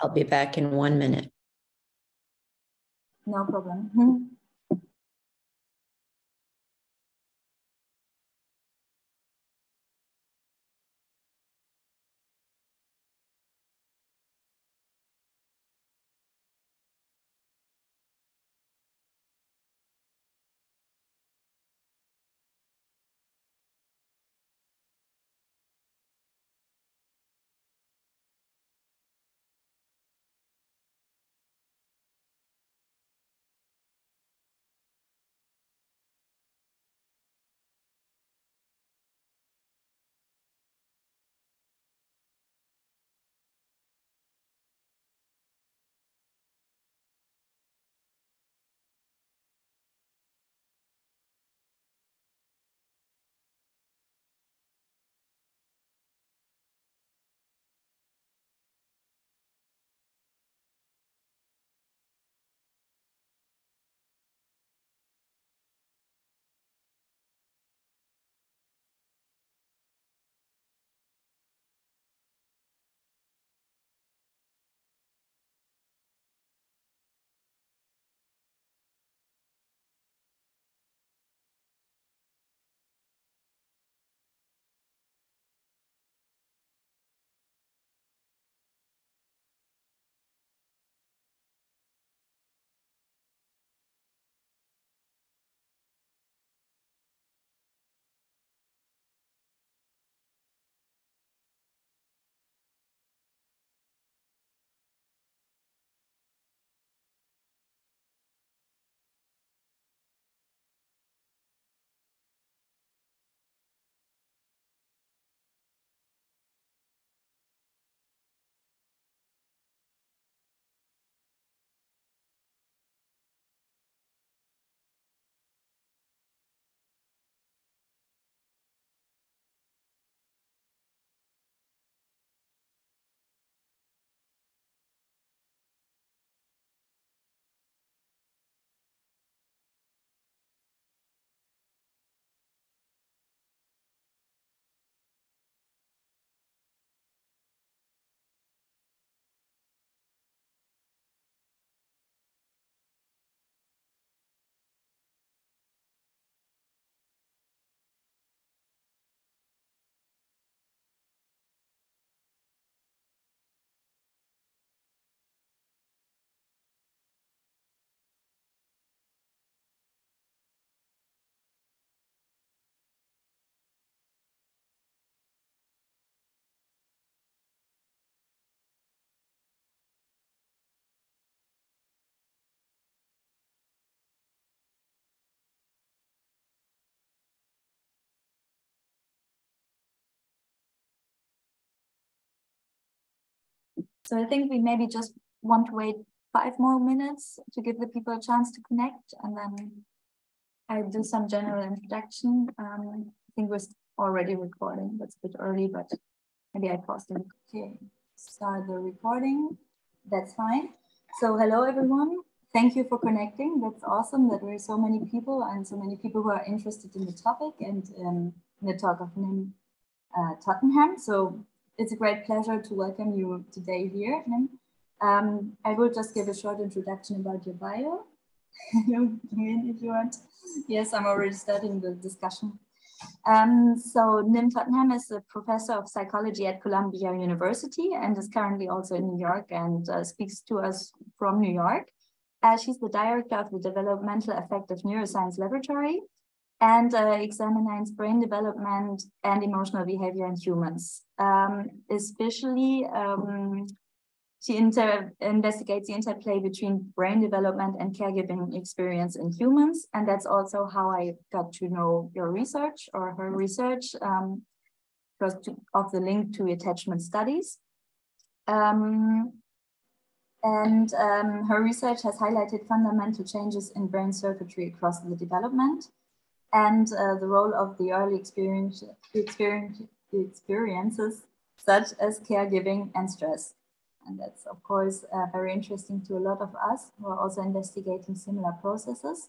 I'll be back in one minute. No problem. Mm-hmm. So I think we maybe just want to wait five more minutes to give the people a chance to connect and then I do some general introduction. Um, I think we're already recording, that's a bit early, but maybe I paused it. Okay, start the recording. That's fine. So hello everyone. Thank you for connecting. That's awesome that there are so many people and so many people who are interested in the topic and um, in the talk of Nim uh, Tottenham. So it's a great pleasure to welcome you today here. Um, I will just give a short introduction about your bio. if you want. Yes, I'm already starting the discussion. Um, so Nim Tottenham is a professor of psychology at Columbia University and is currently also in New York and uh, speaks to us from New York. Uh, she's the director of the Developmental Affective Neuroscience Laboratory and uh, examines brain development and emotional behavior in humans. Um, especially, um, she investigates the interplay between brain development and caregiving experience in humans. And that's also how I got to know your research or her research um, because of the link to attachment studies. Um, and um, her research has highlighted fundamental changes in brain circuitry across the development and uh, the role of the early experience, experience, experiences such as caregiving and stress. And that's, of course, uh, very interesting to a lot of us who are also investigating similar processes.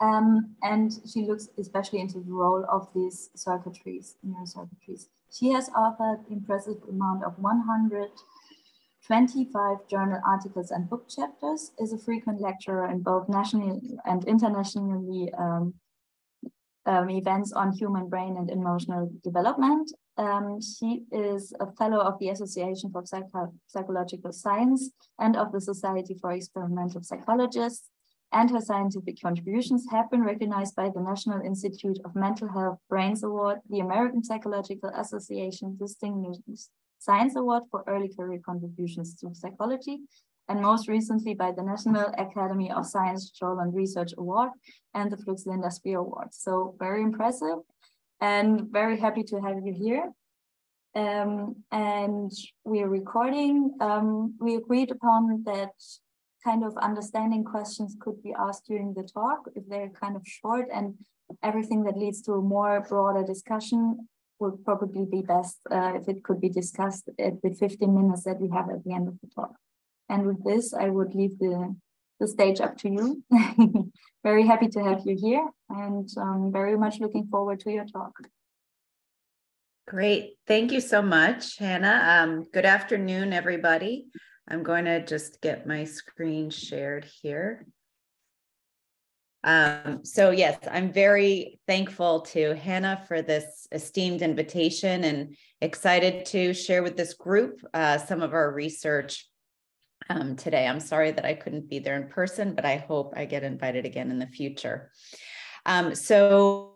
Um, and she looks especially into the role of these circuitries, neurocircuitries. She has authored impressive amount of 125 journal articles and book chapters, is a frequent lecturer in both national and internationally um, um, events on human brain and emotional development. Um, she is a fellow of the Association for Psycho Psychological Science and of the Society for Experimental Psychologists and her scientific contributions have been recognized by the National Institute of Mental Health Brains Award, the American Psychological Association Distinguished Science Award for Early Career Contributions to Psychology, and most recently by the National Academy of Science Troland Research Award and the Flux Linda Spear Award. So very impressive and very happy to have you here. Um, and we're recording. Um, we agreed upon that kind of understanding questions could be asked during the talk if they're kind of short and everything that leads to a more broader discussion would probably be best uh, if it could be discussed at the 15 minutes that we have at the end of the talk. And with this, I would leave the, the stage up to you. very happy to have you here and um, very much looking forward to your talk. Great. Thank you so much, Hannah. Um, good afternoon, everybody. I'm going to just get my screen shared here. Um, so yes, I'm very thankful to Hannah for this esteemed invitation and excited to share with this group uh, some of our research um, today. I'm sorry that I couldn't be there in person, but I hope I get invited again in the future. Um, so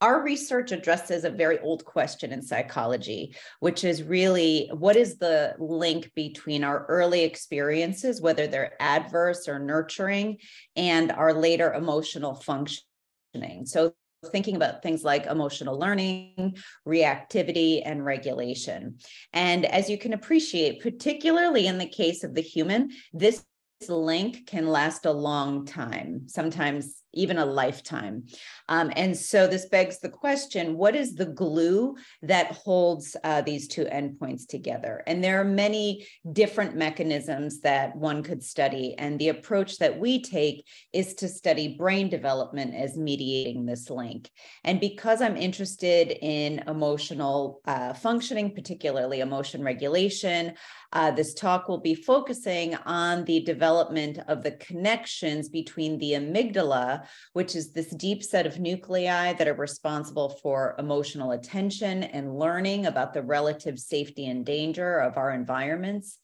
our research addresses a very old question in psychology, which is really what is the link between our early experiences, whether they're adverse or nurturing, and our later emotional functioning. So thinking about things like emotional learning, reactivity, and regulation. And as you can appreciate, particularly in the case of the human, this link can last a long time, sometimes even a lifetime. Um, and so this begs the question what is the glue that holds uh, these two endpoints together? And there are many different mechanisms that one could study. And the approach that we take is to study brain development as mediating this link. And because I'm interested in emotional uh, functioning, particularly emotion regulation, uh, this talk will be focusing on the development of the connections between the amygdala which is this deep set of nuclei that are responsible for emotional attention and learning about the relative safety and danger of our environments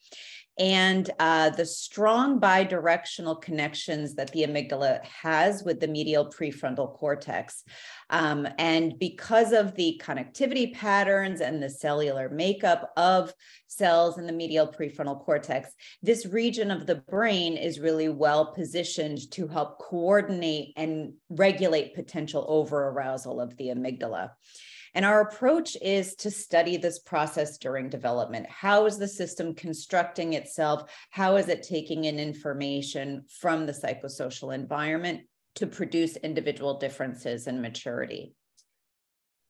and uh, the strong bidirectional connections that the amygdala has with the medial prefrontal cortex. Um, and because of the connectivity patterns and the cellular makeup of cells in the medial prefrontal cortex, this region of the brain is really well positioned to help coordinate and regulate potential over arousal of the amygdala. And our approach is to study this process during development. How is the system constructing itself? How is it taking in information from the psychosocial environment to produce individual differences in maturity?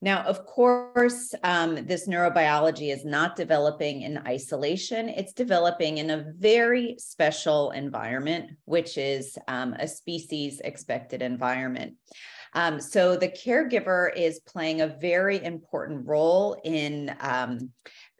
Now, of course, um, this neurobiology is not developing in isolation. It's developing in a very special environment, which is um, a species expected environment. Um, so the caregiver is playing a very important role in um,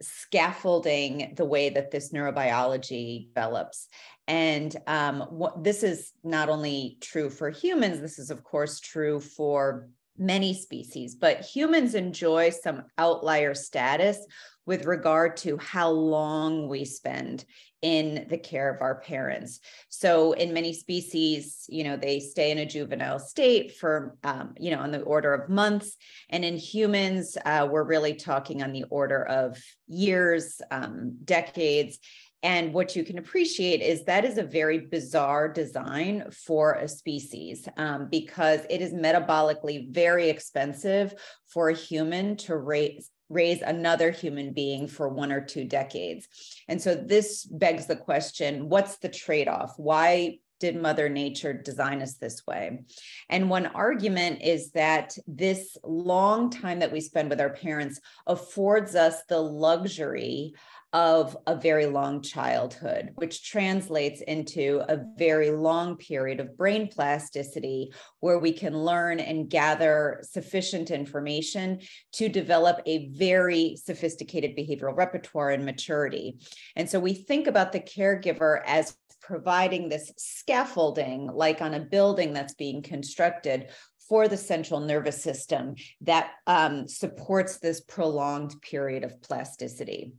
scaffolding the way that this neurobiology develops. And um, what, this is not only true for humans, this is, of course, true for many species, but humans enjoy some outlier status with regard to how long we spend in the care of our parents. So in many species, you know, they stay in a juvenile state for, um, you know, on the order of months. And in humans, uh, we're really talking on the order of years, um, decades. And what you can appreciate is that is a very bizarre design for a species um, because it is metabolically very expensive for a human to raise raise another human being for one or two decades. And so this begs the question what's the trade off? Why did Mother Nature design us this way? And one argument is that this long time that we spend with our parents affords us the luxury of a very long childhood, which translates into a very long period of brain plasticity where we can learn and gather sufficient information to develop a very sophisticated behavioral repertoire and maturity. And so we think about the caregiver as providing this scaffolding, like on a building that's being constructed for the central nervous system that um, supports this prolonged period of plasticity.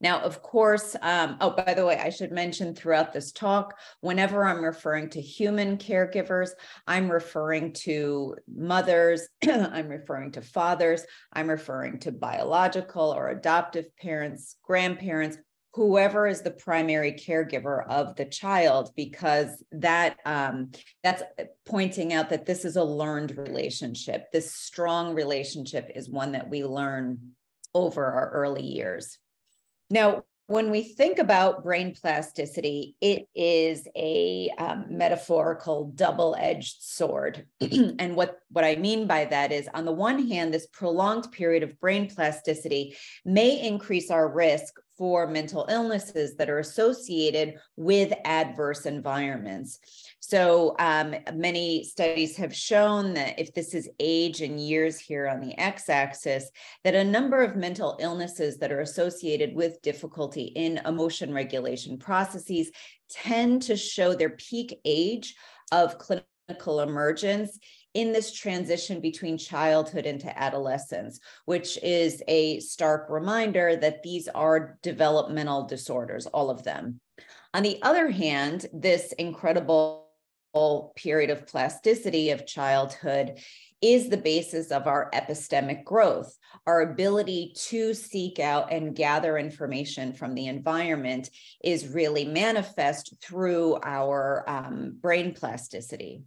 Now, of course, um, oh, by the way, I should mention throughout this talk, whenever I'm referring to human caregivers, I'm referring to mothers, I'm referring to fathers, I'm referring to biological or adoptive parents, grandparents, whoever is the primary caregiver of the child because that um, that's pointing out that this is a learned relationship. This strong relationship is one that we learn over our early years now when we think about brain plasticity, it is a um, metaphorical double-edged sword. and what, what I mean by that is, on the one hand, this prolonged period of brain plasticity may increase our risk for mental illnesses that are associated with adverse environments. So um, many studies have shown that if this is age and years here on the x-axis, that a number of mental illnesses that are associated with difficulty in emotion regulation processes tend to show their peak age of clinical emergence in this transition between childhood into adolescence, which is a stark reminder that these are developmental disorders, all of them. On the other hand, this incredible period of plasticity of childhood is the basis of our epistemic growth. Our ability to seek out and gather information from the environment is really manifest through our um, brain plasticity.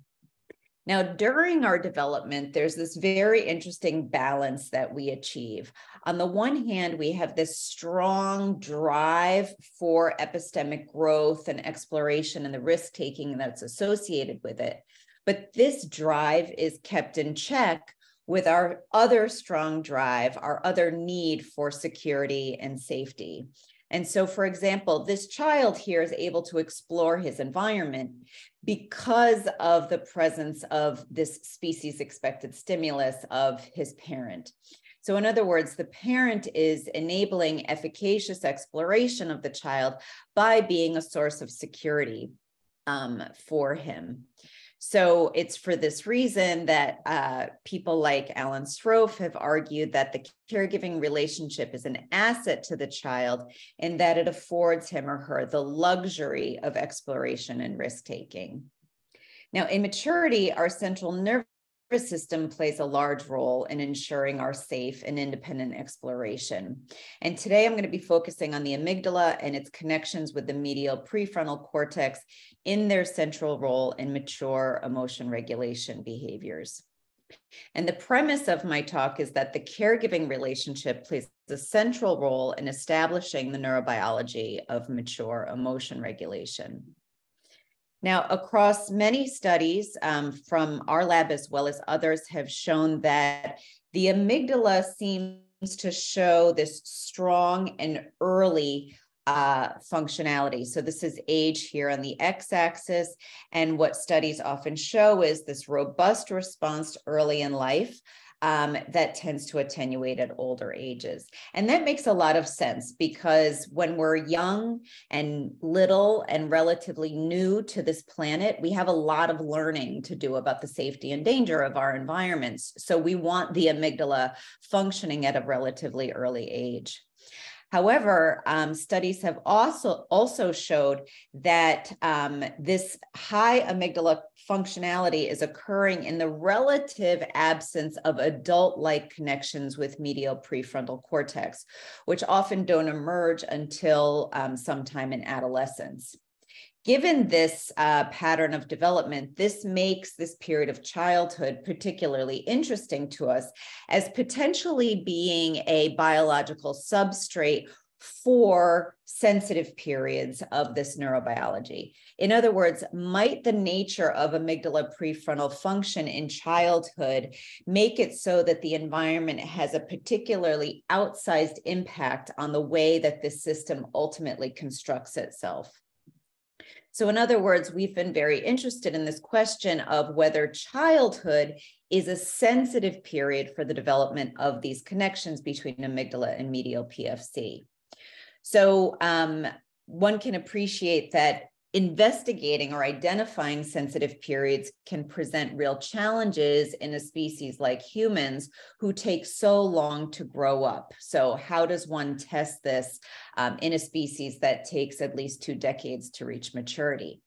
Now, during our development, there's this very interesting balance that we achieve. On the one hand, we have this strong drive for epistemic growth and exploration and the risk taking that's associated with it. But this drive is kept in check with our other strong drive, our other need for security and safety. And so, for example, this child here is able to explore his environment because of the presence of this species expected stimulus of his parent. So, in other words, the parent is enabling efficacious exploration of the child by being a source of security um, for him. So it's for this reason that uh, people like Alan Sroufe have argued that the caregiving relationship is an asset to the child and that it affords him or her the luxury of exploration and risk taking. Now, in maturity, our central nervous system plays a large role in ensuring our safe and independent exploration. And today I'm going to be focusing on the amygdala and its connections with the medial prefrontal cortex in their central role in mature emotion regulation behaviors. And the premise of my talk is that the caregiving relationship plays a central role in establishing the neurobiology of mature emotion regulation. Now, across many studies um, from our lab as well as others have shown that the amygdala seems to show this strong and early uh, functionality. So this is age here on the x-axis. And what studies often show is this robust response early in life um, that tends to attenuate at older ages. And that makes a lot of sense because when we're young and little and relatively new to this planet, we have a lot of learning to do about the safety and danger of our environments. So we want the amygdala functioning at a relatively early age. However, um, studies have also also showed that um, this high amygdala functionality is occurring in the relative absence of adult-like connections with medial prefrontal cortex, which often don't emerge until um, sometime in adolescence. Given this uh, pattern of development, this makes this period of childhood particularly interesting to us as potentially being a biological substrate for sensitive periods of this neurobiology. In other words, might the nature of amygdala prefrontal function in childhood make it so that the environment has a particularly outsized impact on the way that this system ultimately constructs itself? So, in other words, we've been very interested in this question of whether childhood is a sensitive period for the development of these connections between amygdala and medial PFC. So um, one can appreciate that investigating or identifying sensitive periods can present real challenges in a species like humans who take so long to grow up. So, how does one test this um, in a species that takes at least two decades to reach maturity?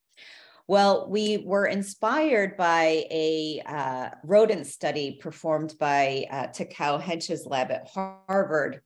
Well, we were inspired by a uh, rodent study performed by uh, Takao Hensch's lab at Harvard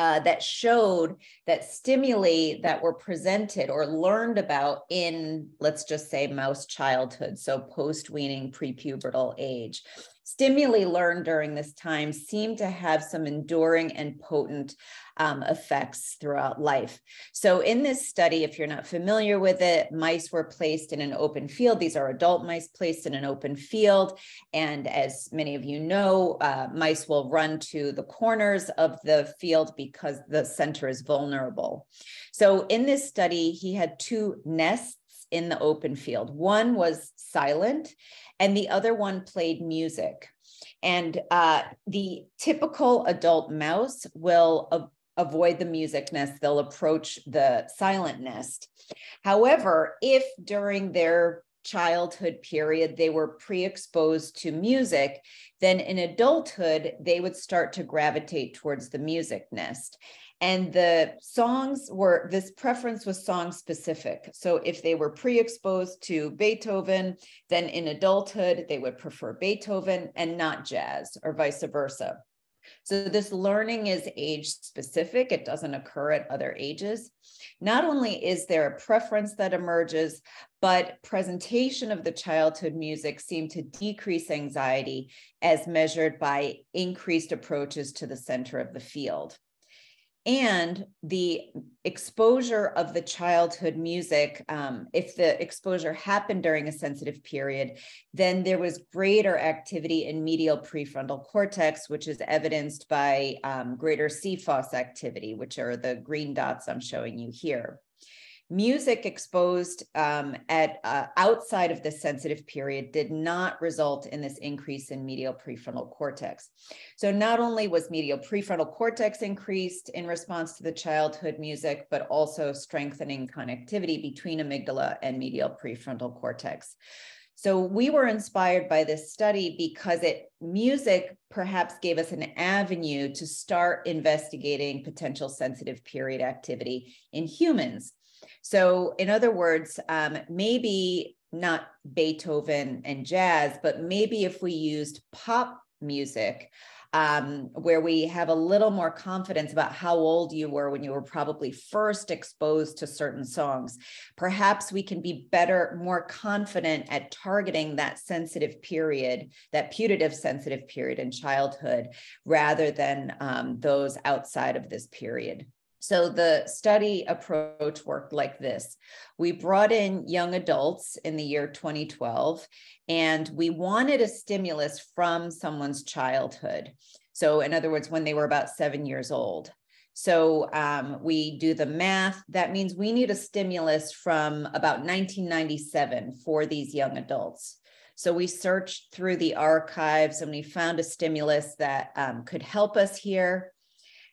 uh, that showed that stimuli that were presented or learned about in, let's just say, mouse childhood, so post weaning, prepubertal age, stimuli learned during this time seem to have some enduring and potent um, effects throughout life. So, in this study, if you're not familiar with it, mice were placed in an open field. These are adult mice placed in an open field. And as many of you know, uh, mice will run to the corners of the field because the center is vulnerable. So, in this study, he had two nests in the open field. One was silent, and the other one played music. And uh, the typical adult mouse will avoid the music nest, they'll approach the silent nest. However, if during their childhood period they were pre-exposed to music then in adulthood they would start to gravitate towards the music nest and the songs were this preference was song specific. So if they were pre-exposed to beethoven then in adulthood they would prefer beethoven and not jazz or vice versa. So this learning is age specific. It doesn't occur at other ages. Not only is there a preference that emerges but presentation of the childhood music seemed to decrease anxiety as measured by increased approaches to the center of the field and the exposure of the childhood music um, if the exposure happened during a sensitive period then there was greater activity in medial prefrontal cortex which is evidenced by um, greater cfos activity which are the green dots i'm showing you here music exposed um, at uh, outside of the sensitive period did not result in this increase in medial prefrontal cortex. So not only was medial prefrontal cortex increased in response to the childhood music, but also strengthening connectivity between amygdala and medial prefrontal cortex. So we were inspired by this study because it music perhaps gave us an avenue to start investigating potential sensitive period activity in humans. So, in other words, um, maybe not Beethoven and jazz, but maybe if we used pop music, um, where we have a little more confidence about how old you were when you were probably first exposed to certain songs. Perhaps we can be better, more confident at targeting that sensitive period, that putative sensitive period in childhood, rather than um, those outside of this period. So the study approach worked like this. We brought in young adults in the year 2012, and we wanted a stimulus from someone's childhood. So, in other words, when they were about seven years old. So um, we do the math. That means we need a stimulus from about 1997 for these young adults. So we searched through the archives and we found a stimulus that um, could help us here.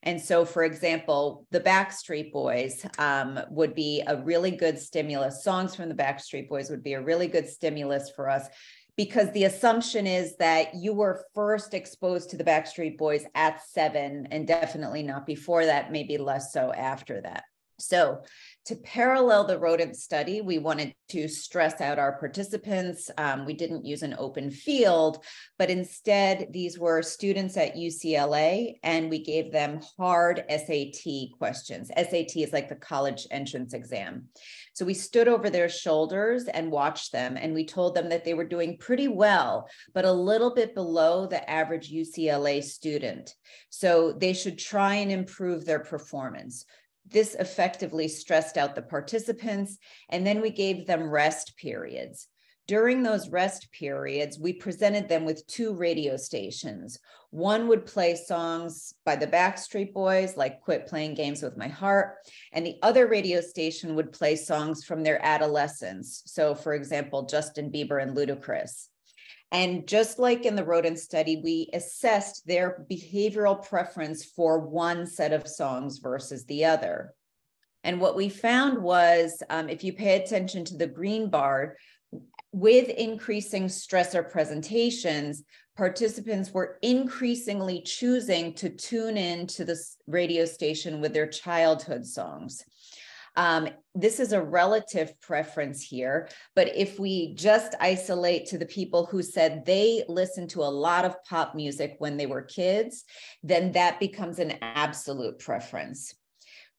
And so, for example, the Backstreet Boys um, would be a really good stimulus. Songs from the Backstreet Boys would be a really good stimulus for us because the assumption is that you were first exposed to the Backstreet Boys at seven and definitely not before that, maybe less so after that. So, to parallel the rodent study, we wanted to stress out our participants. Um, we didn't use an open field, but instead, these were students at UCLA, and we gave them hard SAT questions. SAT is like the college entrance exam. So we stood over their shoulders and watched them, and we told them that they were doing pretty well, but a little bit below the average UCLA student. So they should try and improve their performance this effectively stressed out the participants, and then we gave them rest periods. During those rest periods, we presented them with two radio stations. One would play songs by the Backstreet Boys, like Quit Playing Games with My Heart, and the other radio station would play songs from their adolescence. So, for example, Justin Bieber and Ludacris. And just like in the rodent study, we assessed their behavioral preference for one set of songs versus the other. And what we found was um, if you pay attention to the green bar, with increasing stressor presentations, participants were increasingly choosing to tune in to the radio station with their childhood songs. Um, this is a relative preference here, but if we just isolate to the people who said they listened to a lot of pop music when they were kids, then that becomes an absolute preference.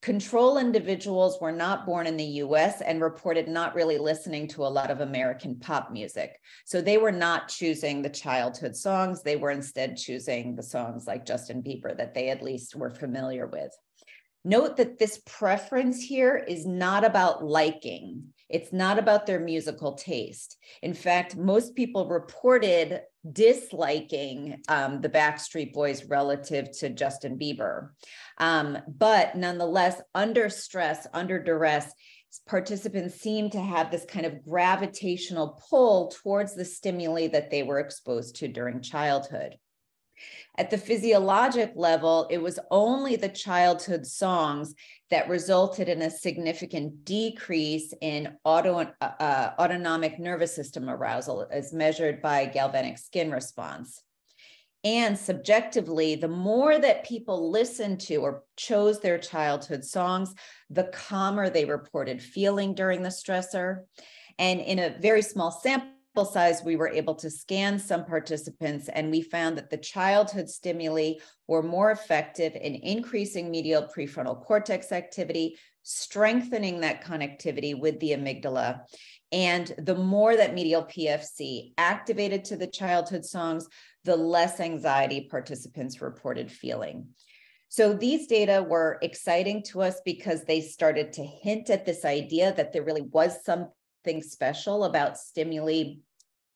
Control individuals were not born in the US and reported not really listening to a lot of American pop music. So they were not choosing the childhood songs. They were instead choosing the songs like Justin Bieber that they at least were familiar with. Note that this preference here is not about liking. It's not about their musical taste. In fact, most people reported disliking um, the Backstreet Boys relative to Justin Bieber. Um, but nonetheless, under stress, under duress, participants seem to have this kind of gravitational pull towards the stimuli that they were exposed to during childhood. At the physiologic level, it was only the childhood songs that resulted in a significant decrease in auto, uh, uh, autonomic nervous system arousal as measured by galvanic skin response. And subjectively, the more that people listened to or chose their childhood songs, the calmer they reported feeling during the stressor. And in a very small sample, size, we were able to scan some participants and we found that the childhood stimuli were more effective in increasing medial prefrontal cortex activity, strengthening that connectivity with the amygdala. And the more that medial PFC activated to the childhood songs, the less anxiety participants reported feeling. So these data were exciting to us because they started to hint at this idea that there really was something special about stimuli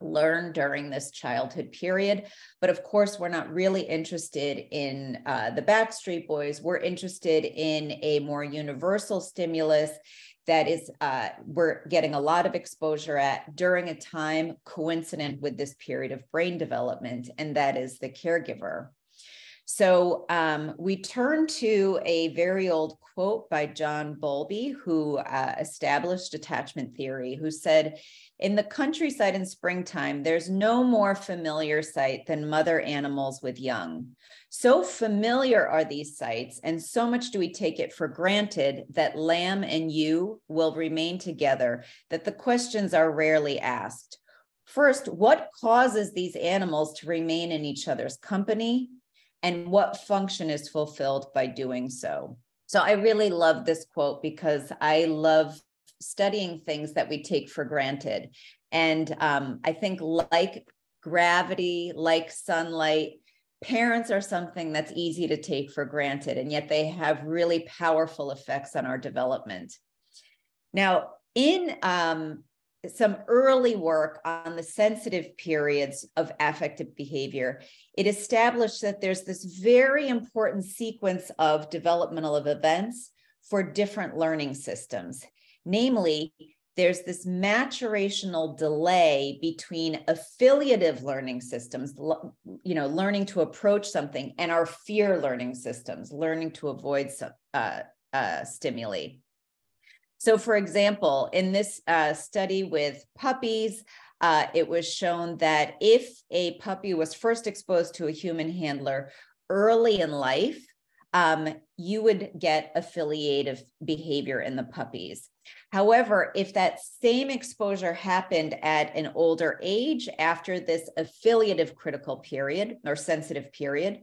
learn during this childhood period. But of course, we're not really interested in uh, the Backstreet Boys. We're interested in a more universal stimulus that is uh, we're getting a lot of exposure at during a time coincident with this period of brain development, and that is the caregiver. So um, we turn to a very old quote by John Bowlby, who uh, established attachment theory, who said, In the countryside in springtime, there's no more familiar sight than mother animals with young. So familiar are these sights, and so much do we take it for granted that lamb and ewe will remain together that the questions are rarely asked. First, what causes these animals to remain in each other's company? And what function is fulfilled by doing so. So I really love this quote because I love studying things that we take for granted. And um, I think, like gravity, like sunlight, parents are something that's easy to take for granted, and yet they have really powerful effects on our development. Now, in um, some early work on the sensitive periods of affective behavior, it established that there's this very important sequence of developmental events for different learning systems. Namely, there's this maturational delay between affiliative learning systems, you know, learning to approach something, and our fear learning systems, learning to avoid some, uh, uh, stimuli. So, for example, in this uh, study with puppies, uh, it was shown that if a puppy was first exposed to a human handler early in life, um, you would get affiliative behavior in the puppies. However, if that same exposure happened at an older age after this affiliative critical period or sensitive period,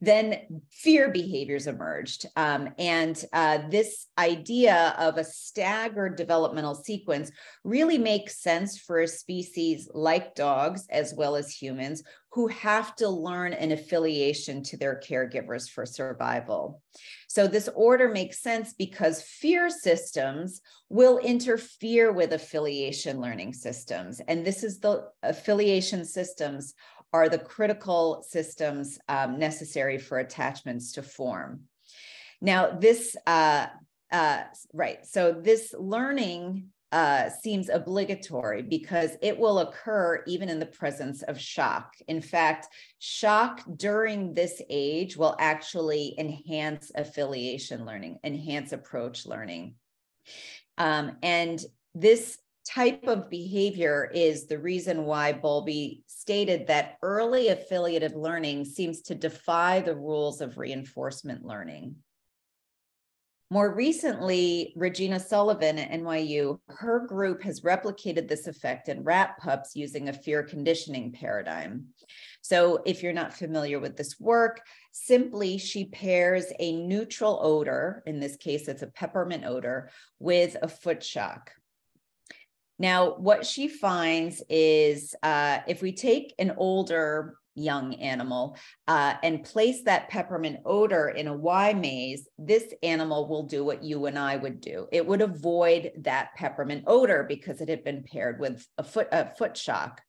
then fear behaviors emerged. Um, and uh, this idea of a staggered developmental sequence really makes sense for a species like dogs as well as humans who have to learn an affiliation to their caregivers for survival. So, this order makes sense because fear systems will interfere with affiliation learning systems. And this is the affiliation systems are the critical systems um, necessary for attachments to form. Now, this, uh, uh, right, so this learning uh, seems obligatory because it will occur even in the presence of shock. In fact, shock during this age will actually enhance affiliation learning, enhance approach learning. Um, and this type of behavior is the reason why Bowlby stated that early affiliative learning seems to defy the rules of reinforcement learning. More recently, Regina Sullivan at NYU, her group has replicated this effect in rat pups using a fear conditioning paradigm. So, if you're not familiar with this work, simply she pairs a neutral odor, in this case, it's a peppermint odor, with a foot shock. Now, what she finds is uh, if we take an older young animal uh, and place that peppermint odor in a Y maze, this animal will do what you and I would do. It would avoid that peppermint odor because it had been paired with a foot, a foot shock.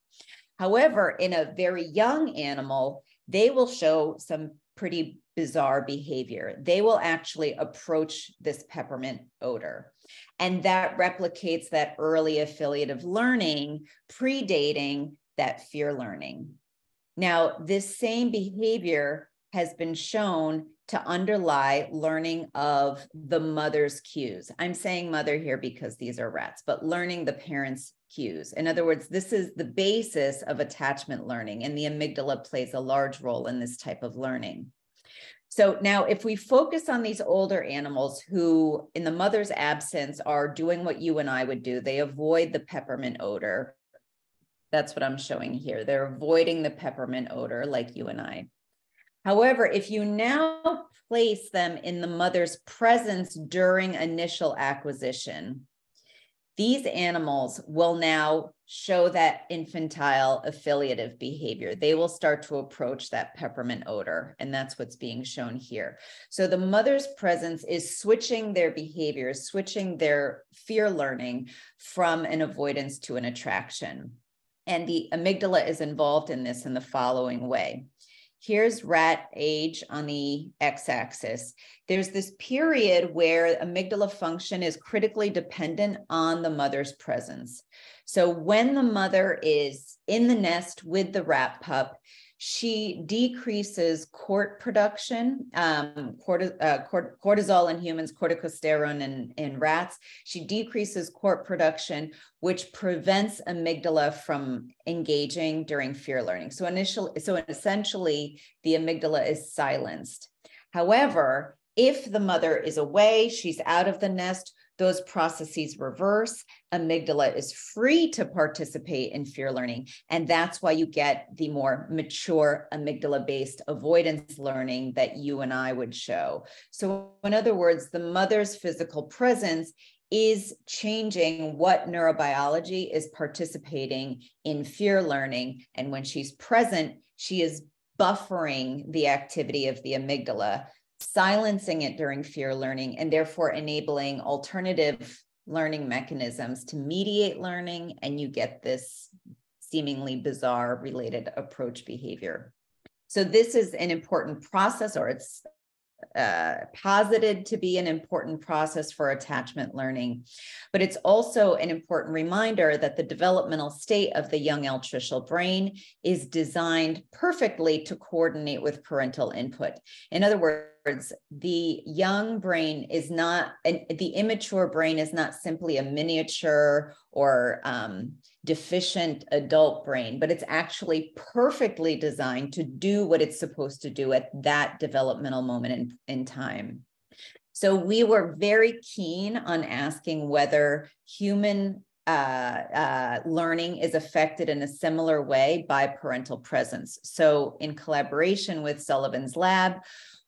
However, in a very young animal, they will show some pretty bizarre behavior. They will actually approach this peppermint odor. And that replicates that early affiliative learning, predating that fear learning. Now, this same behavior has been shown to underlie learning of the mother's cues. I'm saying mother here because these are rats, but learning the parents' cues. In other words, this is the basis of attachment learning, and the amygdala plays a large role in this type of learning. So now, if we focus on these older animals who, in the mother's absence, are doing what you and I would do, they avoid the peppermint odor that's what I'm showing here. They're avoiding the peppermint odor like you and I. However, if you now place them in the mother's presence during initial acquisition, these animals will now show that infantile affiliative behavior. They will start to approach that peppermint odor, and that's what's being shown here. So the mother's presence is switching their behaviors, switching their fear learning from an avoidance to an attraction. And the amygdala is involved in this in the following way. Here's rat age on the x axis. There's this period where amygdala function is critically dependent on the mother's presence. So when the mother is in the nest with the rat pup, she decreases cort production, um, uh, cort- cortisol in humans, corticosterone in, in rats. She decreases cort production, which prevents amygdala from engaging during fear learning. So initially, so essentially, the amygdala is silenced. However, if the mother is away, she's out of the nest, those processes reverse. Amygdala is free to participate in fear learning. And that's why you get the more mature amygdala based avoidance learning that you and I would show. So, in other words, the mother's physical presence is changing what neurobiology is participating in fear learning. And when she's present, she is buffering the activity of the amygdala silencing it during fear learning and therefore enabling alternative learning mechanisms to mediate learning and you get this seemingly bizarre related approach behavior so this is an important process or it's uh, posited to be an important process for attachment learning. But it's also an important reminder that the developmental state of the young altricial brain is designed perfectly to coordinate with parental input. In other words, the young brain is not, the immature brain is not simply a miniature or um, deficient adult brain, but it's actually perfectly designed to do what it's supposed to do at that developmental moment in, in time. So we were very keen on asking whether human uh, uh, learning is affected in a similar way by parental presence. So, in collaboration with Sullivan's Lab,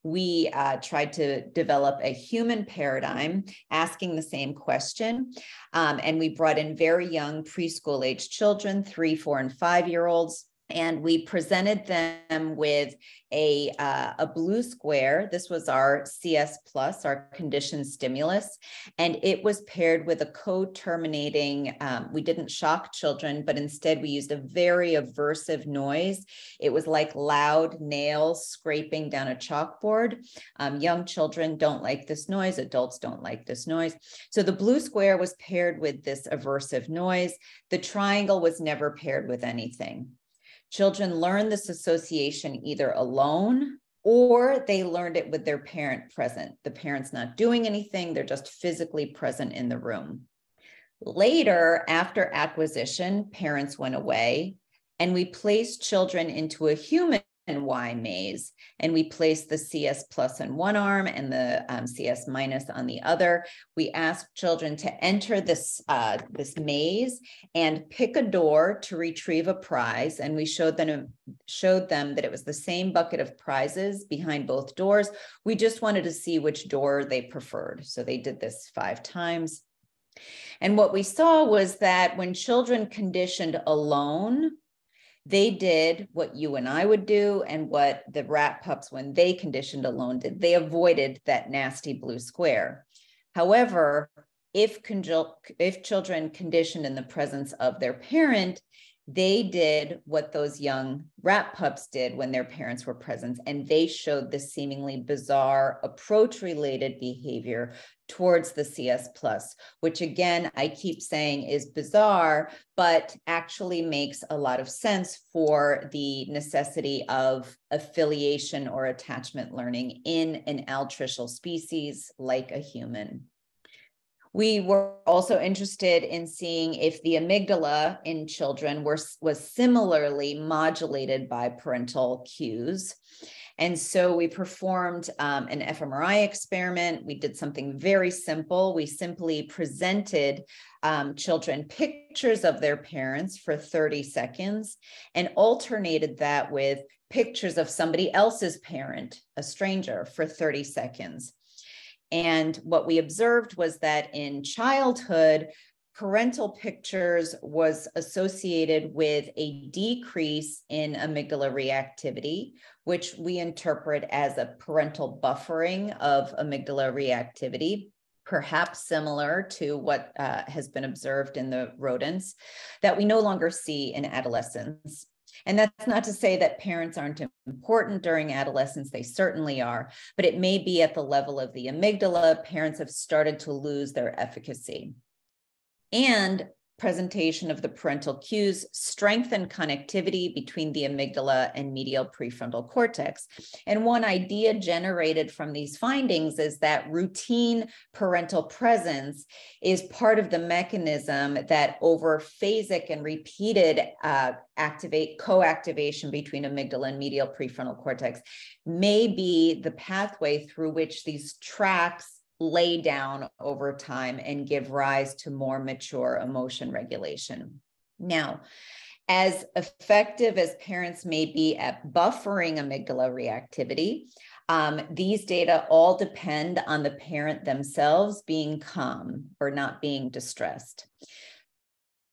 we uh, tried to develop a human paradigm asking the same question. Um, and we brought in very young preschool age children, three, four, and five year olds. And we presented them with a, uh, a blue square. This was our CS plus, our conditioned stimulus, and it was paired with a co-terminating, um, we didn't shock children, but instead we used a very aversive noise. It was like loud nails scraping down a chalkboard. Um, young children don't like this noise, adults don't like this noise. So the blue square was paired with this aversive noise. The triangle was never paired with anything. Children learn this association either alone or they learned it with their parent present. The parent's not doing anything, they're just physically present in the room. Later, after acquisition, parents went away and we placed children into a human and Y maze. And we placed the CS plus on one arm and the um, CS minus on the other. We asked children to enter this, uh, this maze and pick a door to retrieve a prize. And we showed them, showed them that it was the same bucket of prizes behind both doors. We just wanted to see which door they preferred. So they did this five times. And what we saw was that when children conditioned alone, they did what you and I would do and what the rat pups, when they conditioned alone, did. They avoided that nasty blue square. However, if, if children conditioned in the presence of their parent, they did what those young rat pups did when their parents were present, and they showed this seemingly bizarre approach related behavior towards the CS plus, which again, I keep saying is bizarre, but actually makes a lot of sense for the necessity of affiliation or attachment learning in an altricial species like a human. We were also interested in seeing if the amygdala in children were, was similarly modulated by parental cues. And so we performed um, an fMRI experiment. We did something very simple. We simply presented um, children pictures of their parents for 30 seconds and alternated that with pictures of somebody else's parent, a stranger, for 30 seconds. And what we observed was that in childhood, parental pictures was associated with a decrease in amygdala reactivity, which we interpret as a parental buffering of amygdala reactivity perhaps similar to what uh, has been observed in the rodents that we no longer see in adolescence. And that's not to say that parents aren't important during adolescence, they certainly are, but it may be at the level of the amygdala, parents have started to lose their efficacy. And presentation of the parental cues strengthen connectivity between the amygdala and medial prefrontal cortex. And one idea generated from these findings is that routine parental presence is part of the mechanism that over phasic and repeated uh, activate co-activation between amygdala and medial prefrontal cortex may be the pathway through which these tracks lay down over time and give rise to more mature emotion regulation. Now, as effective as parents may be at buffering amygdala reactivity, um, these data all depend on the parent themselves being calm or not being distressed.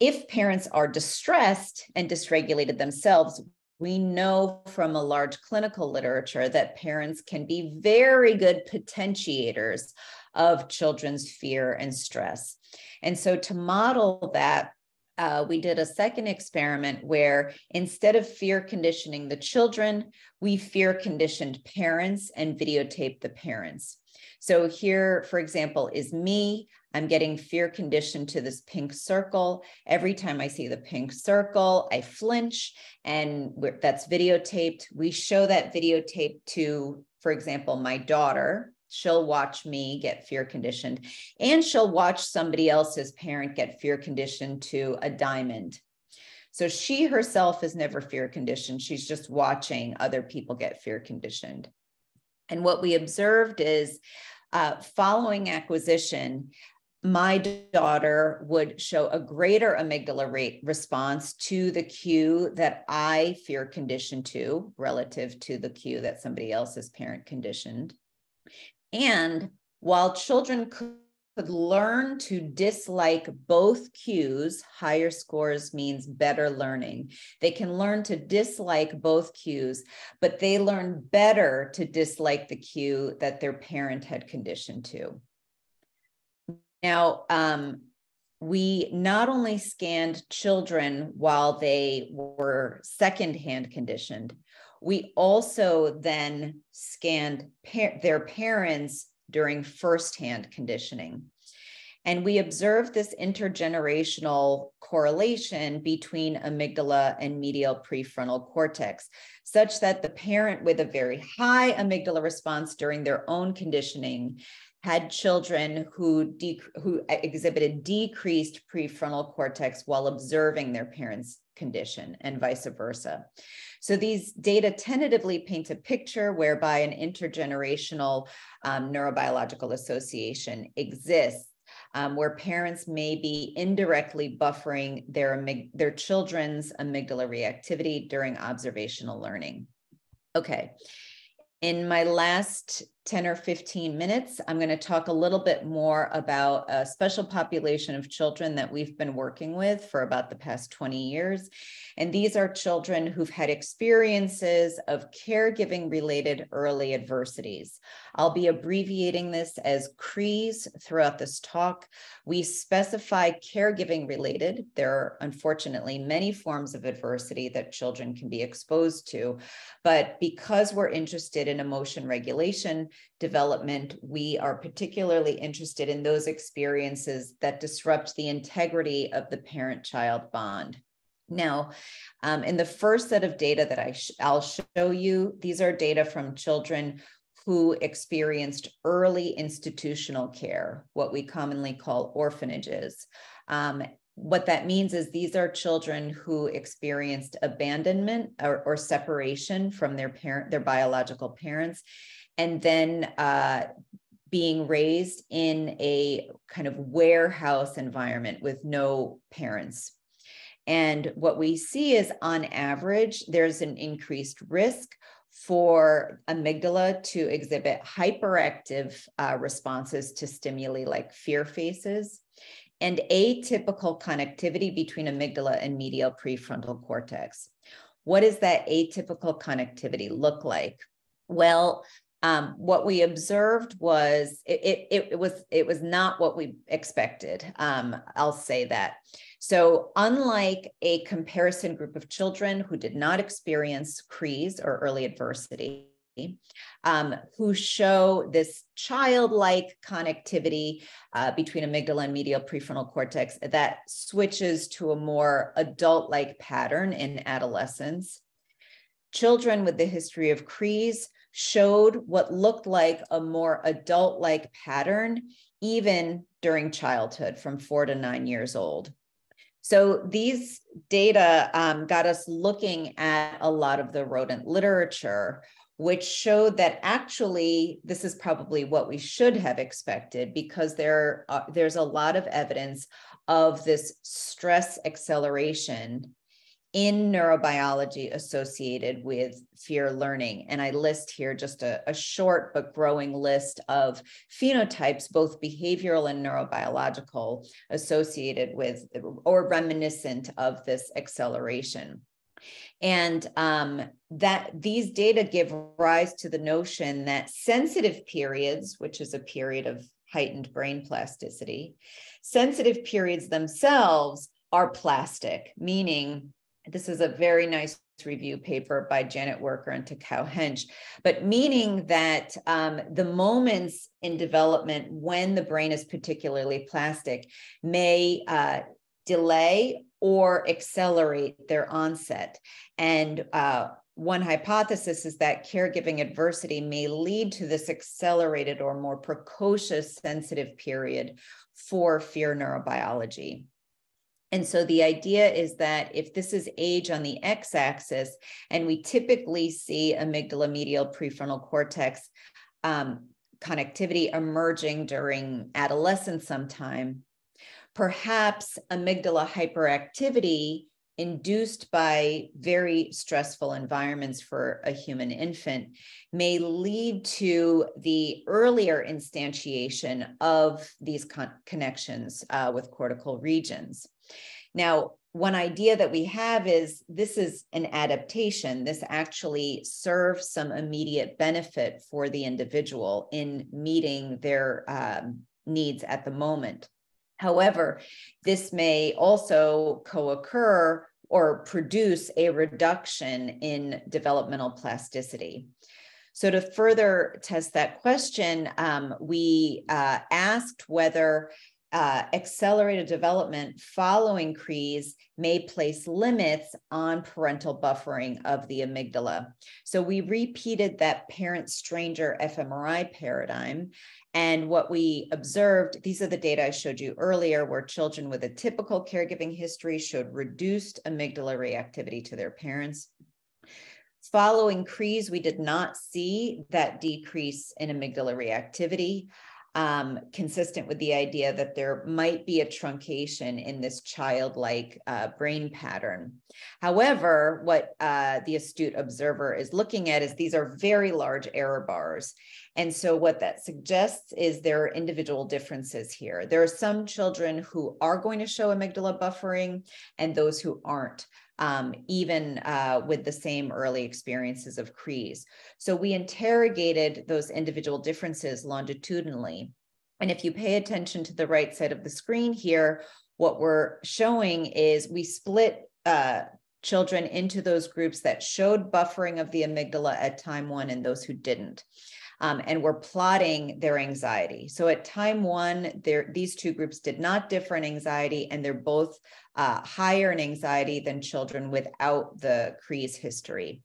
If parents are distressed and dysregulated themselves, we know from a large clinical literature that parents can be very good potentiators of children's fear and stress. And so to model that, uh, we did a second experiment where instead of fear conditioning the children, we fear conditioned parents and videotaped the parents. So here, for example, is me. I'm getting fear conditioned to this pink circle. Every time I see the pink circle, I flinch, and that's videotaped. We show that videotape to, for example, my daughter. She'll watch me get fear conditioned, and she'll watch somebody else's parent get fear conditioned to a diamond. So she herself is never fear conditioned. She's just watching other people get fear conditioned. And what we observed is uh, following acquisition, my daughter would show a greater amygdala rate response to the cue that I fear conditioned to relative to the cue that somebody else's parent conditioned. And while children could learn to dislike both cues. Higher scores means better learning. They can learn to dislike both cues, but they learn better to dislike the cue that their parent had conditioned to. Now, um, we not only scanned children while they were secondhand conditioned, we also then scanned par- their parents during firsthand conditioning. And we observed this intergenerational correlation between amygdala and medial prefrontal cortex, such that the parent with a very high amygdala response during their own conditioning had children who, who exhibited decreased prefrontal cortex while observing their parents' condition and vice versa. So these data tentatively paint a picture whereby an intergenerational um, neurobiological association exists um, where parents may be indirectly buffering their, their children's amygdala reactivity during observational learning. Okay. In my last 10 or 15 minutes, I'm going to talk a little bit more about a special population of children that we've been working with for about the past 20 years. And these are children who've had experiences of caregiving related early adversities. I'll be abbreviating this as CREAS throughout this talk. We specify caregiving related. There are unfortunately many forms of adversity that children can be exposed to. But because we're interested in emotion regulation, development, we are particularly interested in those experiences that disrupt the integrity of the parent child bond. Now, um, in the first set of data that I sh- I'll show you, these are data from children who experienced early institutional care, what we commonly call orphanages. Um, what that means is these are children who experienced abandonment or, or separation from their parent, their biological parents, and then uh, being raised in a kind of warehouse environment with no parents. And what we see is on average, there's an increased risk for amygdala to exhibit hyperactive uh, responses to stimuli like fear faces and atypical connectivity between amygdala and medial prefrontal cortex. What does that atypical connectivity look like? Well, um, what we observed was it, it, it, was it was not what we expected. Um, I'll say that. So, unlike a comparison group of children who did not experience CREAS or early adversity, um, who show this childlike connectivity uh, between amygdala and medial prefrontal cortex that switches to a more adult like pattern in adolescence. Children with the history of CREAS showed what looked like a more adult like pattern, even during childhood from four to nine years old. So these data um, got us looking at a lot of the rodent literature, which showed that actually this is probably what we should have expected because there uh, there's a lot of evidence of this stress acceleration in neurobiology associated with fear learning. And I list here just a, a, short but growing list of phenotypes, both behavioral and neurobiological, associated with or reminiscent of this acceleration. And um, that these data give rise to the notion that sensitive periods, which is a period of heightened brain plasticity, sensitive periods themselves are plastic, meaning this is a very nice review paper by Janet Werker and Takao Hensch, but meaning that um, the moments in development when the brain is particularly plastic may uh, delay or accelerate their onset. And uh, one hypothesis is that caregiving adversity may lead to this accelerated or more precocious sensitive period for fear neurobiology. And so the idea is that if this is age on the x axis, and we typically see amygdala medial prefrontal cortex um, connectivity emerging during adolescence sometime, perhaps amygdala hyperactivity induced by very stressful environments for a human infant may lead to the earlier instantiation of these con- connections uh, with cortical regions. Now, one idea that we have is this is an adaptation. This actually serves some immediate benefit for the individual in meeting their um, needs at the moment. However, this may also co occur or produce a reduction in developmental plasticity. So, to further test that question, um, we uh, asked whether uh, accelerated development following CREES may place limits on parental buffering of the amygdala. So we repeated that parent stranger fMRI paradigm. And what we observed, these are the data I showed you earlier, where children with a typical caregiving history showed reduced amygdala reactivity to their parents. Following CREES, we did not see that decrease in amygdala reactivity um, consistent with the idea that there might be a truncation in this childlike uh, brain pattern. However, what uh, the astute observer is looking at is these are very large error bars. And so, what that suggests is there are individual differences here. There are some children who are going to show amygdala buffering and those who aren't um, even uh, with the same early experiences of CREES. So we interrogated those individual differences longitudinally. And if you pay attention to the right side of the screen here, what we're showing is we split uh, children into those groups that showed buffering of the amygdala at time one and those who didn't um, and we're plotting their anxiety. So at time one, these two groups did not differ in anxiety, and they're both uh, higher in anxiety than children without the CREES history.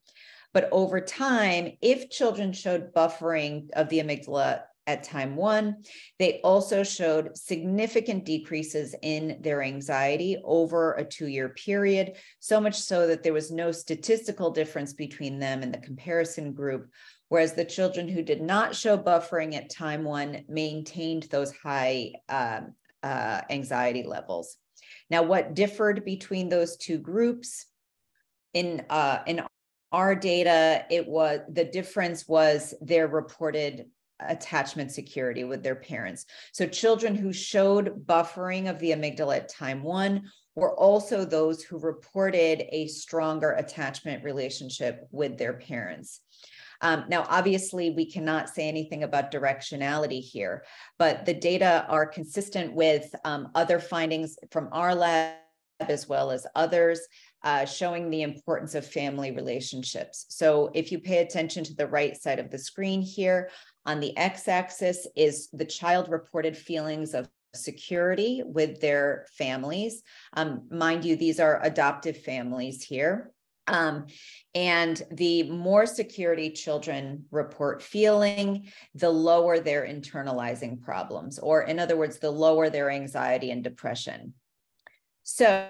But over time, if children showed buffering of the amygdala at time one. They also showed significant decreases in their anxiety over a two year period, so much so that there was no statistical difference between them and the comparison group, whereas the children who did not show buffering at time one maintained those high um, uh, anxiety levels. Now, what differed between those two groups? In, uh, in our data, it was the difference was their reported attachment security with their parents. So children who showed buffering of the amygdala at time one were also those who reported a stronger attachment relationship with their parents. Um, now, obviously, we cannot say anything about directionality here, but the data are consistent with um, other findings from our lab as well as others. Uh, showing the importance of family relationships. So, if you pay attention to the right side of the screen here, on the x axis is the child reported feelings of security with their families. Um, mind you, these are adoptive families here. Um, and the more security children report feeling, the lower their internalizing problems, or in other words, the lower their anxiety and depression. So,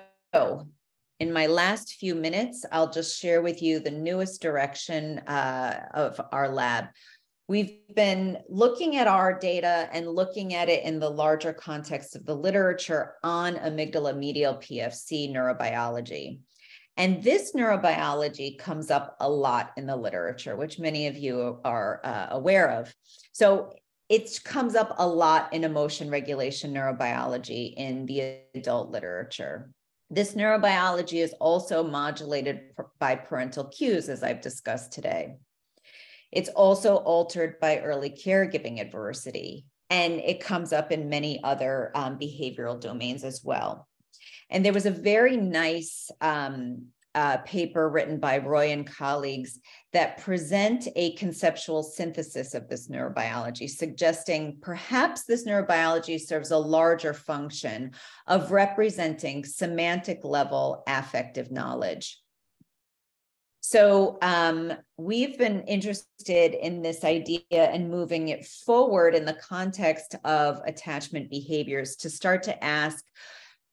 in my last few minutes, I'll just share with you the newest direction uh, of our lab. We've been looking at our data and looking at it in the larger context of the literature on amygdala medial PFC neurobiology. And this neurobiology comes up a lot in the literature, which many of you are uh, aware of. So it comes up a lot in emotion regulation neurobiology in the adult literature. This neurobiology is also modulated by parental cues, as I've discussed today. It's also altered by early caregiving adversity, and it comes up in many other um, behavioral domains as well. And there was a very nice um, uh, paper written by Roy and colleagues that present a conceptual synthesis of this neurobiology, suggesting perhaps this neurobiology serves a larger function of representing semantic level affective knowledge. So um, we've been interested in this idea and moving it forward in the context of attachment behaviors to start to ask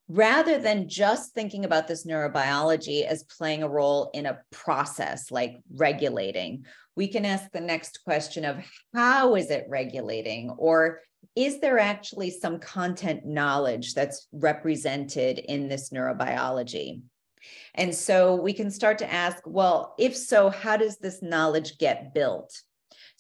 rather than just thinking about this neurobiology as playing a role in a process like regulating, we can ask the next question of how is it regulating? Or is there actually some content knowledge that's represented in this neurobiology? And so we can start to ask, well, if so, how does this knowledge get built?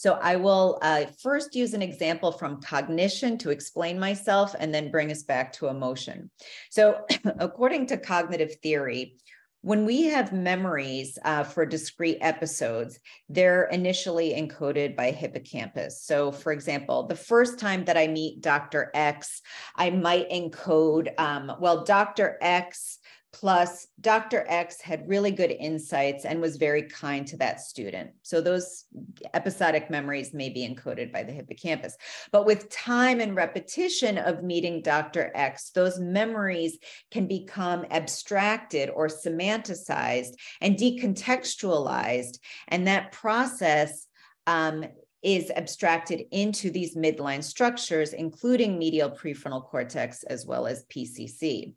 So I will uh, first use an example from cognition to explain myself and then bring us back to emotion. So according to cognitive theory, when we have memories uh, for discrete episodes, they're initially encoded by hippocampus. So, for example, the first time that I meet Dr. X, I might encode, um, well, Dr. X Plus, Dr. X had really good insights and was very kind to that student. So, those episodic memories may be encoded by the hippocampus. But with time and repetition of meeting Dr. X, those memories can become abstracted or semanticized and decontextualized. And that process um, is abstracted into these midline structures, including medial prefrontal cortex as well as PCC.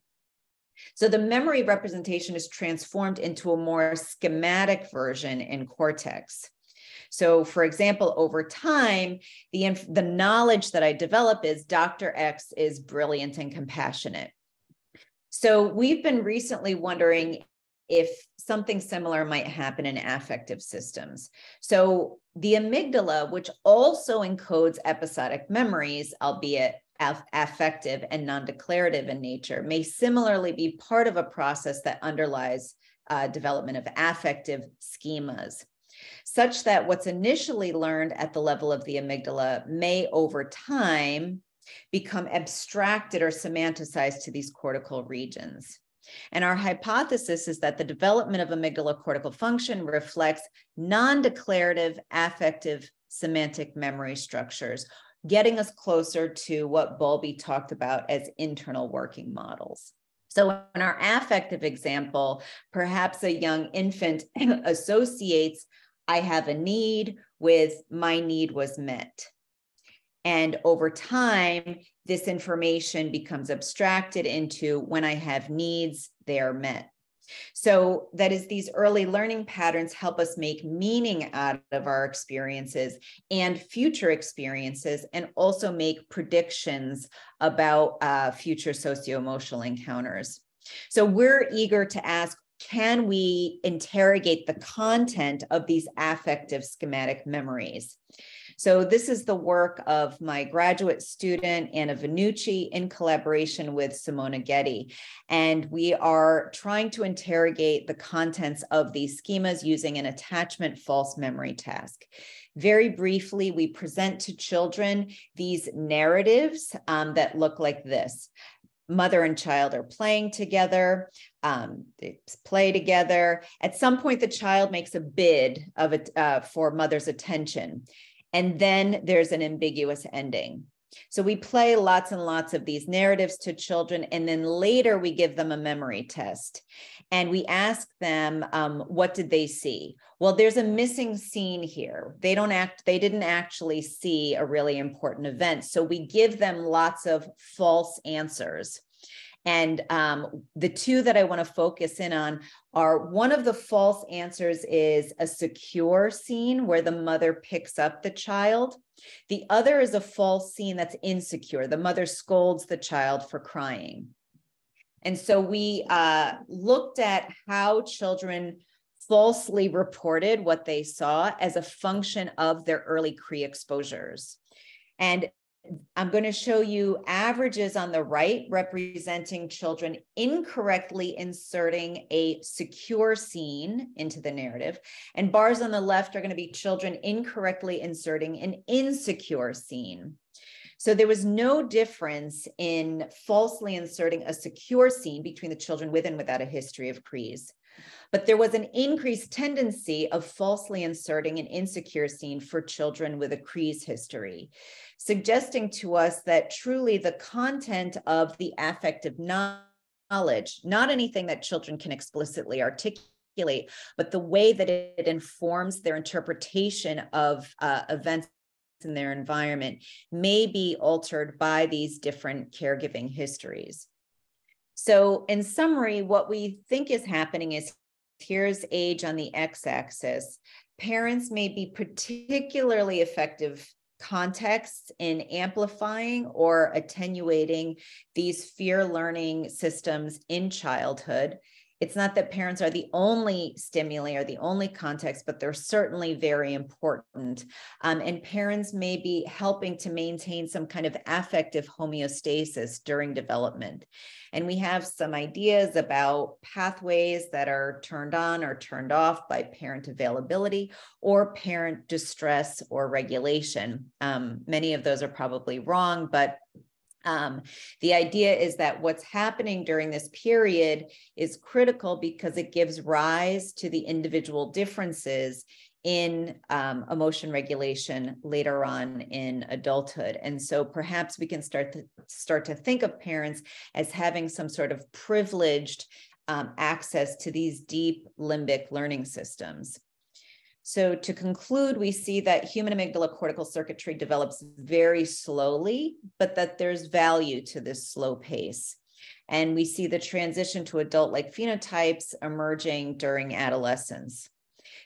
So the memory representation is transformed into a more schematic version in cortex. So, for example, over time, the, the knowledge that I develop is Dr. X is brilliant and compassionate. So, we've been recently wondering if something similar might happen in affective systems. So, the amygdala, which also encodes episodic memories, albeit affective and non-declarative in nature may similarly be part of a process that underlies uh, development of affective schemas such that what's initially learned at the level of the amygdala may over time become abstracted or semanticized to these cortical regions. And our hypothesis is that the development of amygdala cortical function reflects non declarative affective semantic memory structures getting us closer to what Bowlby talked about as internal working models. So, in our affective example, perhaps a young infant associates, I have a need with my need was met. And over time, this information becomes abstracted into when I have needs, they are met. So that is these early learning patterns help us make meaning out of our experiences and future experiences, and also make predictions about uh, future socio-emotional encounters. So we're eager to ask, can we interrogate the content of these affective schematic memories? So this is the work of my graduate student, Anna Vannucci, in collaboration with Simona Ghetti. And we are trying to interrogate the contents of these schemas using an attachment false memory task. Very briefly, we present to children these narratives um, that look like this mother and child are playing together um, they play together at some point the child makes a bid of it uh, for mother's attention and then there's an ambiguous ending. So we play lots and lots of these narratives to children, and then later we give them a memory test, and we ask them, um, "What did they see?" Well, there's a missing scene here. They don't act. They didn't actually see a really important event, so we give them lots of false answers. And um, the two that I want to focus in on are one of the false answers is a secure scene where the mother picks up the child. The other is a false scene that's insecure. The mother scolds the child for crying. And so we uh, looked at how children falsely reported what they saw as a function of their early Cree exposures. And I'm going to show you averages on the right representing children incorrectly inserting a secure scene into the narrative. And bars on the left are going to be children incorrectly inserting an insecure scene. So there was no difference in falsely inserting a secure scene between the children with and without a history of Crees. But there was an increased tendency of falsely inserting an insecure scene for children with a Crees history, suggesting to us that truly the content of the affective knowledge, not anything that children can explicitly articulate, but the way that it informs their interpretation of uh, events in their environment may be altered by these different caregiving histories. So, in summary, what we think is happening is here's age on the x axis. Parents may be particularly effective contexts in amplifying or attenuating these fear learning systems in childhood. It's not that parents are the only stimuli or the only context, but they're certainly very important. Um, and parents may be helping to maintain some kind of affective homeostasis during development. And we have some ideas about pathways that are turned on or turned off by parent availability or parent distress or regulation. Um, many of those are probably wrong, but um, the idea is that what's happening during this period is critical because it gives rise to the individual differences in um, emotion regulation later on in adulthood. And so perhaps we can start to start to think of parents as having some sort of privileged um, access to these deep limbic learning systems so to conclude, we see that human amygdala cortical circuitry develops very slowly, but that there's value to this slow pace. And we see the transition to adult like phenotypes emerging during adolescence.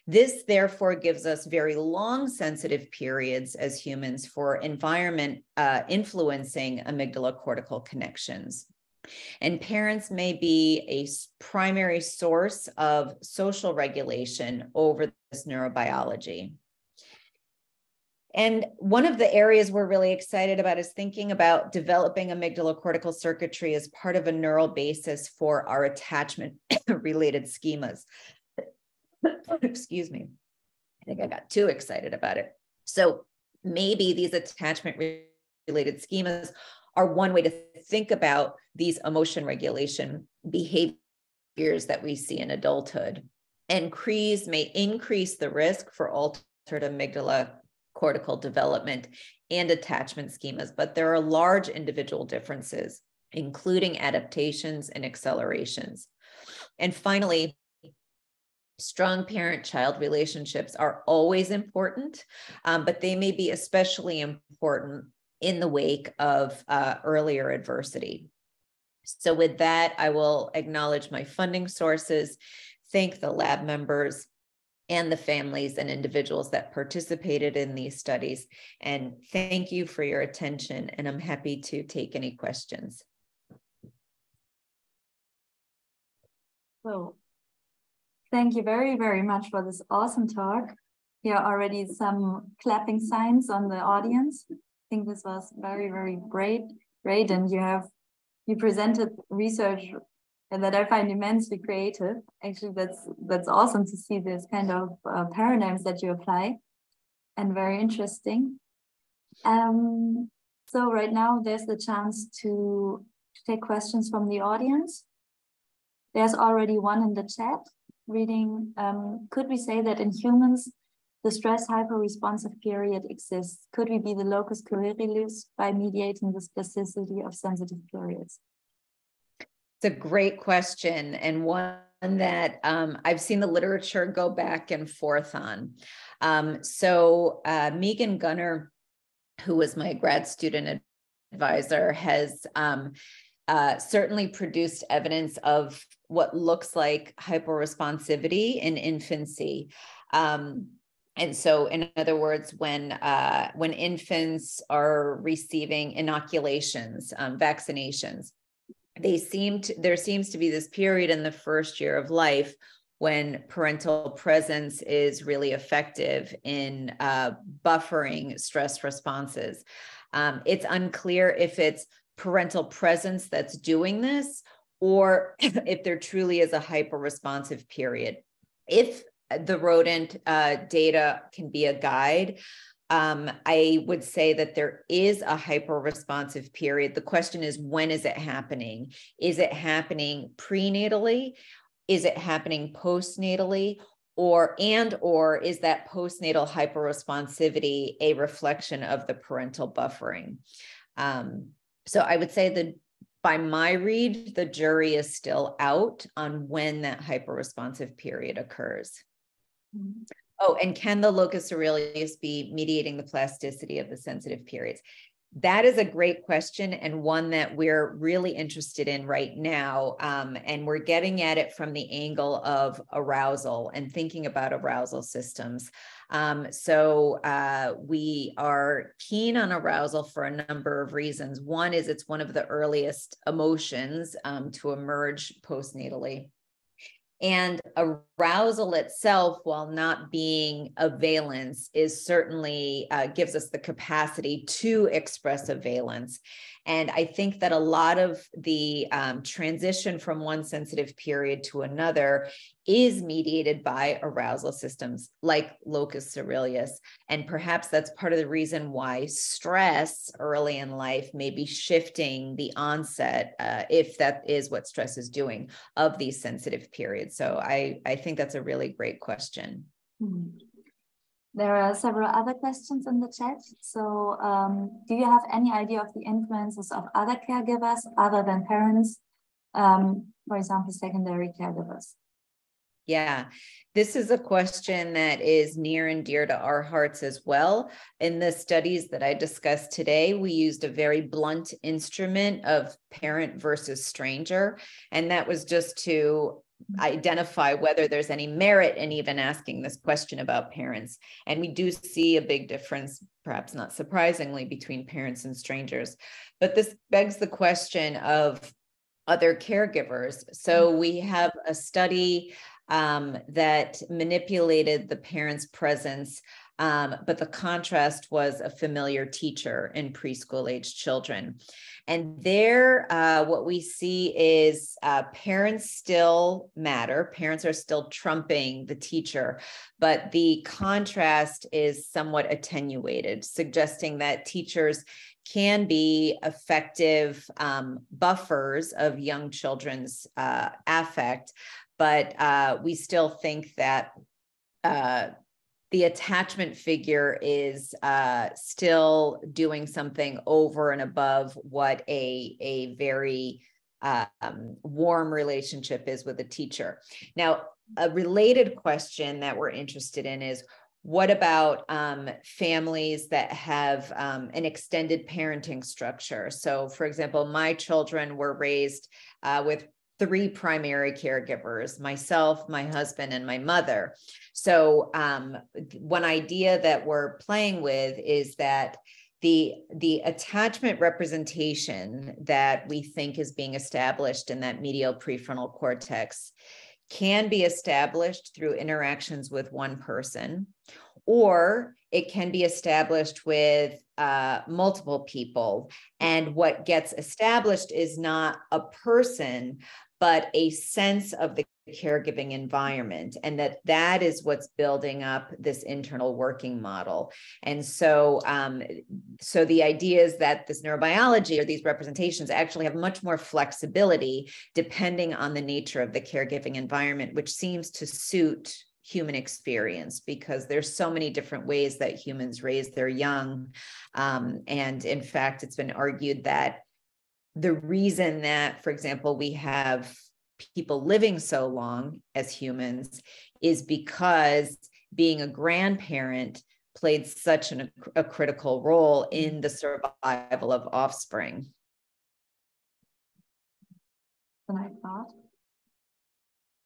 This therefore gives us very long sensitive periods as humans for environment uh, influencing amygdala cortical connections. And parents may be a primary source of social regulation over this neurobiology. And one of the areas we're really excited about is thinking about developing amygdala cortical circuitry as part of a neural basis for our attachment related schemas. Excuse me. I think I got too excited about it. So maybe these attachment related schemas are one way to think about these emotion regulation behaviors that we see in adulthood. And CREs may increase the risk for altered amygdala cortical development and attachment schemas, but there are large individual differences, including adaptations and accelerations. And finally, strong parent child relationships are always important, um, but they may be especially important in the wake of uh, earlier adversity. So, with that, I will acknowledge my funding sources, thank the lab members and the families and individuals that participated in these studies, and thank you for your attention. And I'm happy to take any questions. So, thank you very, very much for this awesome talk. Here are already some clapping signs on the audience think this was very, very great, great. And you have, you presented research that I find immensely creative. Actually, that's, that's awesome to see this kind of uh, paradigms that you apply and very interesting. Um, so right now there's the chance to, to take questions from the audience. There's already one in the chat reading, um, could we say that in humans, the stress hyperresponsive period exists. Could we be the locus coeruleus by mediating the plasticity of sensitive periods? It's a great question and one that um, I've seen the literature go back and forth on. Um, so uh, Megan Gunnar, who was my grad student advisor, has um, uh, certainly produced evidence of what looks like hyperresponsivity in infancy. Um, and so in other words when uh, when infants are receiving inoculations um, vaccinations they seem to there seems to be this period in the first year of life when parental presence is really effective in uh, buffering stress responses. Um, it's unclear if it's parental presence that's doing this or if there truly is a hyper responsive period. If the rodent uh, data can be a guide. Um, I would say that there is a hyper responsive period. The question is, when is it happening? Is it happening prenatally? Is it happening postnatally? Or and or is that postnatal hyperresponsivity a reflection of the parental buffering? Um, so I would say that by my read, the jury is still out on when that hyperresponsive period occurs. Mm-hmm. Oh, and can the locus coeruleus be mediating the plasticity of the sensitive periods? That is a great question and one that we're really interested in right now. Um, and we're getting at it from the angle of arousal and thinking about arousal systems. Um, so uh, we are keen on arousal for a number of reasons. One is it's one of the earliest emotions um, to emerge postnatally. And arousal itself, while not being a valence, is certainly uh, gives us the capacity to express a valence. And I think that a lot of the um, transition from one sensitive period to another is mediated by arousal systems like locus coeruleus. And perhaps that's part of the reason why stress early in life may be shifting the onset, uh, if that is what stress is doing, of these sensitive periods. So I, I think that's a really great question. Hmm. There are several other questions in the chat. So um, do you have any idea of the influences of other caregivers other than parents? Um, for example, secondary caregivers. Yeah, this is a question that is near and dear to our hearts as well. In the studies that I discussed today, we used a very blunt instrument of parent versus stranger. And that was just to identify whether there's any merit in even asking this question about parents. And we do see a big difference, perhaps not surprisingly, between parents and strangers. But this begs the question of other caregivers. So we have a study um, that manipulated the parents' presence um, but the contrast was a familiar teacher in preschool age children. And there, uh, what we see is uh, parents still matter. Parents are still trumping the teacher, but the contrast is somewhat attenuated, suggesting that teachers can be effective um, buffers of young children's uh, affect, but uh, we still think that uh, the attachment figure is uh, still doing something over and above what a, a very um, warm relationship is with a teacher. Now, a related question that we're interested in is what about um, families that have um, an extended parenting structure? So, for example, my children were raised uh, with three primary caregivers myself my husband and my mother so um, one idea that we're playing with is that the the attachment representation that we think is being established in that medial prefrontal cortex can be established through interactions with one person or it can be established with uh, multiple people. And what gets established is not a person, but a sense of the caregiving environment and that that is what's building up this internal working model. And so um, so the idea is that this neurobiology or these representations actually have much more flexibility depending on the nature of the caregiving environment which seems to suit human experience because there's so many different ways that humans raise their young. Um, and in fact it's been argued that the reason that, for example, we have people living so long as humans is because being a grandparent played such an, a critical role in the survival of offspring. Thought.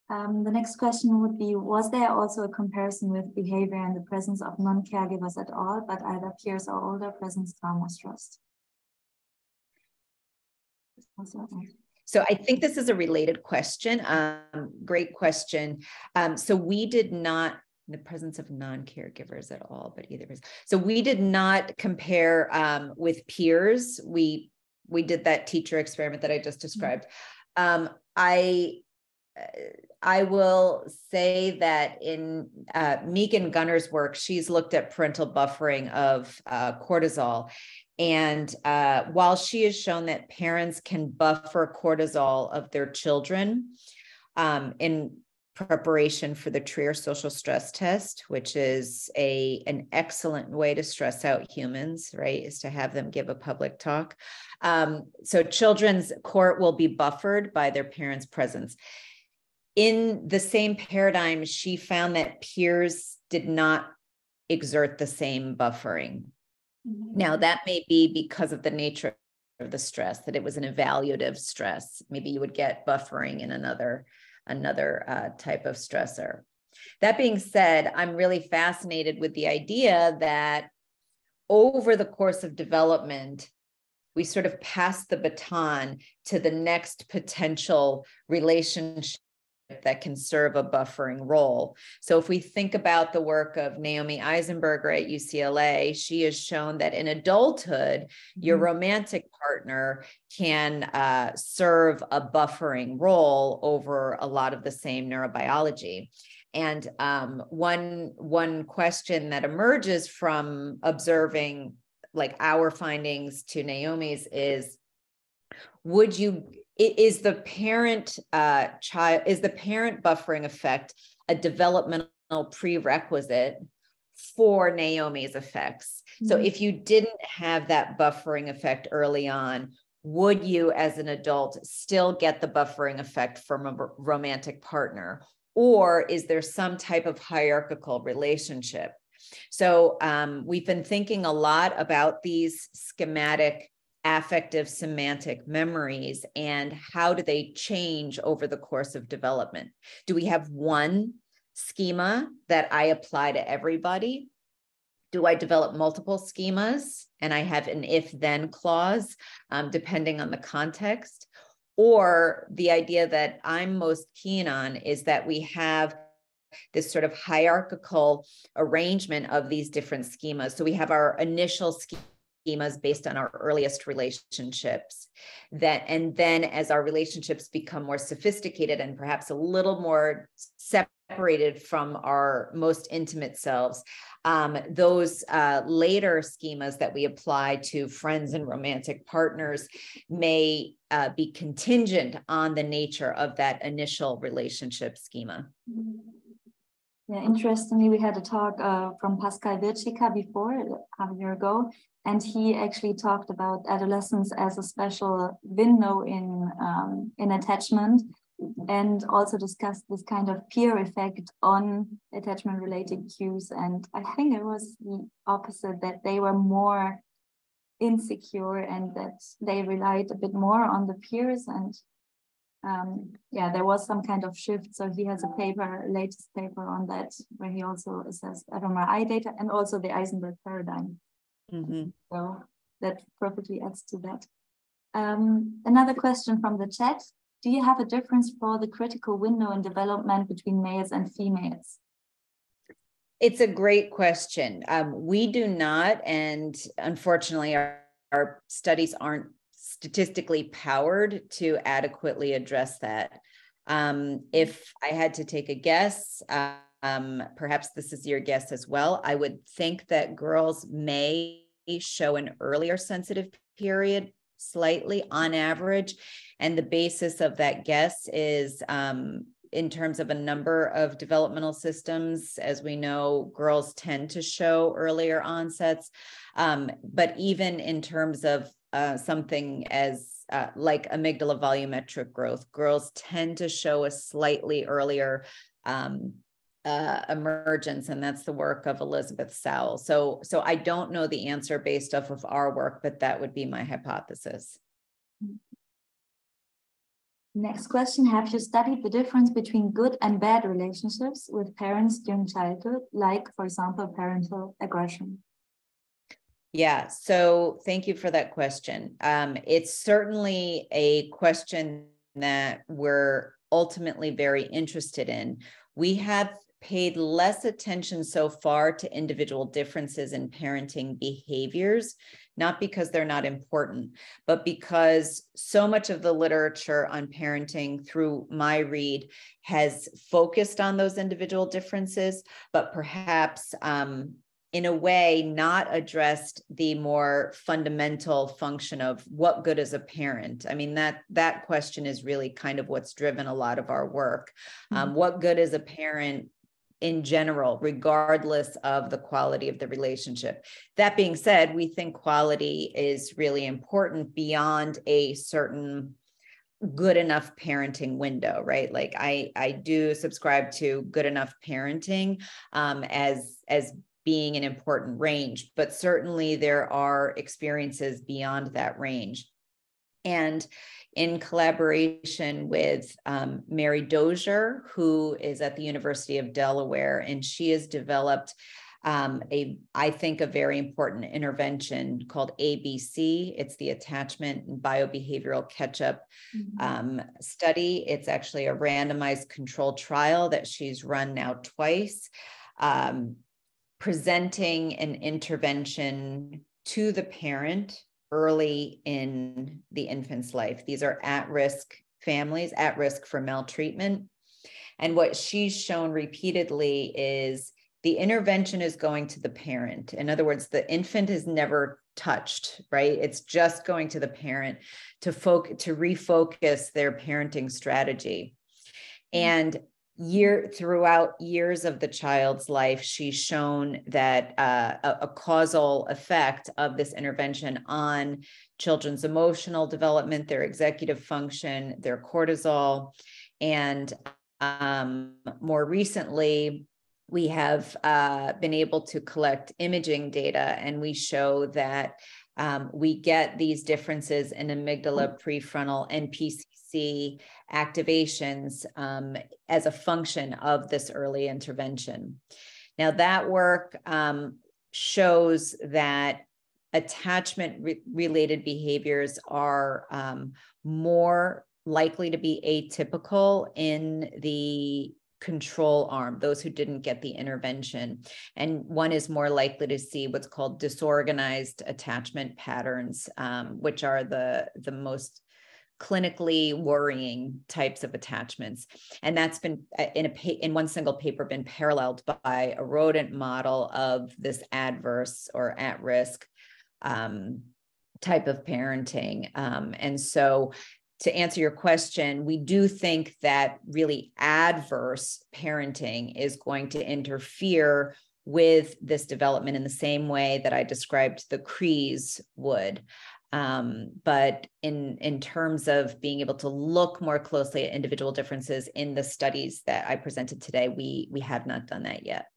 Um, the next question would be, was there also a comparison with behavior in the presence of non-caregivers at all, but either peers or older presence calm or stressed? So I think this is a related question. Um, great question. Um, so we did not in the presence of non-caregivers at all, but either so we did not compare um, with peers. We we did that teacher experiment that I just mm-hmm. described. Um, I I will say that in uh, Megan Gunnar's work, she's looked at parental buffering of uh, cortisol, and uh, while she has shown that parents can buffer cortisol of their children um, in preparation for the Trier social stress test, which is a an excellent way to stress out humans, right? Is to have them give a public talk. Um, so children's cortisol be buffered by their parents' presence. In the same paradigm, she found that peers did not exert the same buffering. Mm-hmm. Now, that may be because of the nature of the stress, that it was an evaluative stress. Maybe you would get buffering in another, another uh, type of stressor. That being said, I'm really fascinated with the idea that over the course of development, we sort of pass the baton to the next potential relationship that can serve a buffering role. So, if we think about the work of Naomi Eisenberger at UCLA, she has shown that in adulthood, mm-hmm. your romantic partner can uh, serve a buffering role over a lot of the same neurobiology. And um, one one question that emerges from observing like our findings to Naomi's is would you is the parent uh, child is the parent buffering effect a developmental prerequisite for Naomi's effects. Mm-hmm. So if you didn't have that buffering effect early on, would you as an adult still get the buffering effect from a romantic partner? Or is there some type of hierarchical relationship? So um, we've been thinking a lot about these schematic affective semantic memories and how do they change over the course of development? Do we have one schema that I apply to everybody? Do I develop multiple schemas and I have an if then clause um, depending on the context? Or the idea that I'm most keen on is that we have this sort of hierarchical arrangement of these different schemas. So we have our initial schema schemas based on our earliest relationships that and then as our relationships become more sophisticated and perhaps a little more separated from our most intimate selves um, those uh, later schemas that we apply to friends and romantic partners may uh, be contingent on the nature of that initial relationship schema. Yeah, interestingly, we had a talk uh, from Pascal Vrtička before, a year ago, and he actually talked about adolescence as a special window in um, in attachment and also discussed this kind of peer effect on attachment related cues. And i think it was the opposite that they were more insecure and that they relied a bit more on the peers and um, yeah there was some kind of shift so he has a paper latest paper on that where he also assessed fMRI data and also the eisenberg paradigm Mm-hmm. So that perfectly adds to that. Um, another question from the chat. Do you have a difference for the critical window in development between males and females? It's a great question. Um, we do not, and unfortunately, our, our studies aren't statistically powered to adequately address that. Um, if I had to take a guess, um, perhaps this is your guess as well. I would think that girls may show an earlier sensitive period slightly on average. And the basis of that guess is um, in terms of a number of developmental systems. As we know, girls tend to show earlier onsets. Um, but even in terms of uh, something as uh, like amygdala volumetric growth, girls tend to show a slightly earlier um, uh, emergence, and that's the work of Elizabeth Sowell. So, so I don't know the answer based off of our work, but that would be my hypothesis. Next question, have you studied the difference between good and bad relationships with parents during childhood, like, for example, parental aggression? Yeah, so thank you for that question. Um, it's certainly a question that we're ultimately very interested in. We have paid less attention so far to individual differences in parenting behaviors, not because they're not important, but because so much of the literature on parenting through my read has focused on those individual differences, but perhaps um, in a way not addressed the more fundamental function of what good is a parent i mean that that question is really kind of what's driven a lot of our work um, mm-hmm. um, what good is a parent in general, regardless of the quality of the relationship. That being said, we think quality is really important beyond a certain good enough parenting window right like i i do subscribe to good enough parenting um, as as being an important range but certainly there are experiences beyond that range and in collaboration with um, Mary Dozier, who is at the University of Delaware, and she has developed um, a I think a very important intervention called ABC. It's the attachment and biobehavioral catch-up mm-hmm. um, study. It's actually a randomized controlled trial that she's run now twice, um, presenting an intervention to the parent early in the infant's life. These are at-risk families, at risk for maltreatment. And what she's shown repeatedly is the intervention is going to the parent. In other words, the infant is never touched, right? It's just going to the parent to focus to refocus their parenting strategy. Mm-hmm. And year throughout years of the child's life, she's shown that uh, a, a causal effect of this intervention on children's emotional development, their executive function, their cortisol, and um, more recently, we have uh, been able to collect imaging data and we show that um, we get these differences in amygdala, prefrontal, and PCC activations um, as a function of this early intervention. Now, that work um, shows that attachment re- related behaviors are um, more likely to be atypical in the control arm, those who didn't get the intervention. And one is more likely to see what's called disorganized attachment patterns, um, which are the, the most clinically worrying types of attachments and that's been uh, in a in one single paper been paralleled by a rodent model of this adverse or at risk um, type of parenting um, and so to answer your question, we do think that really adverse parenting is going to interfere with this development in the same way that I described the CREES would. Um, but in in terms of being able to look more closely at individual differences in the studies that I presented today, we we have not done that yet.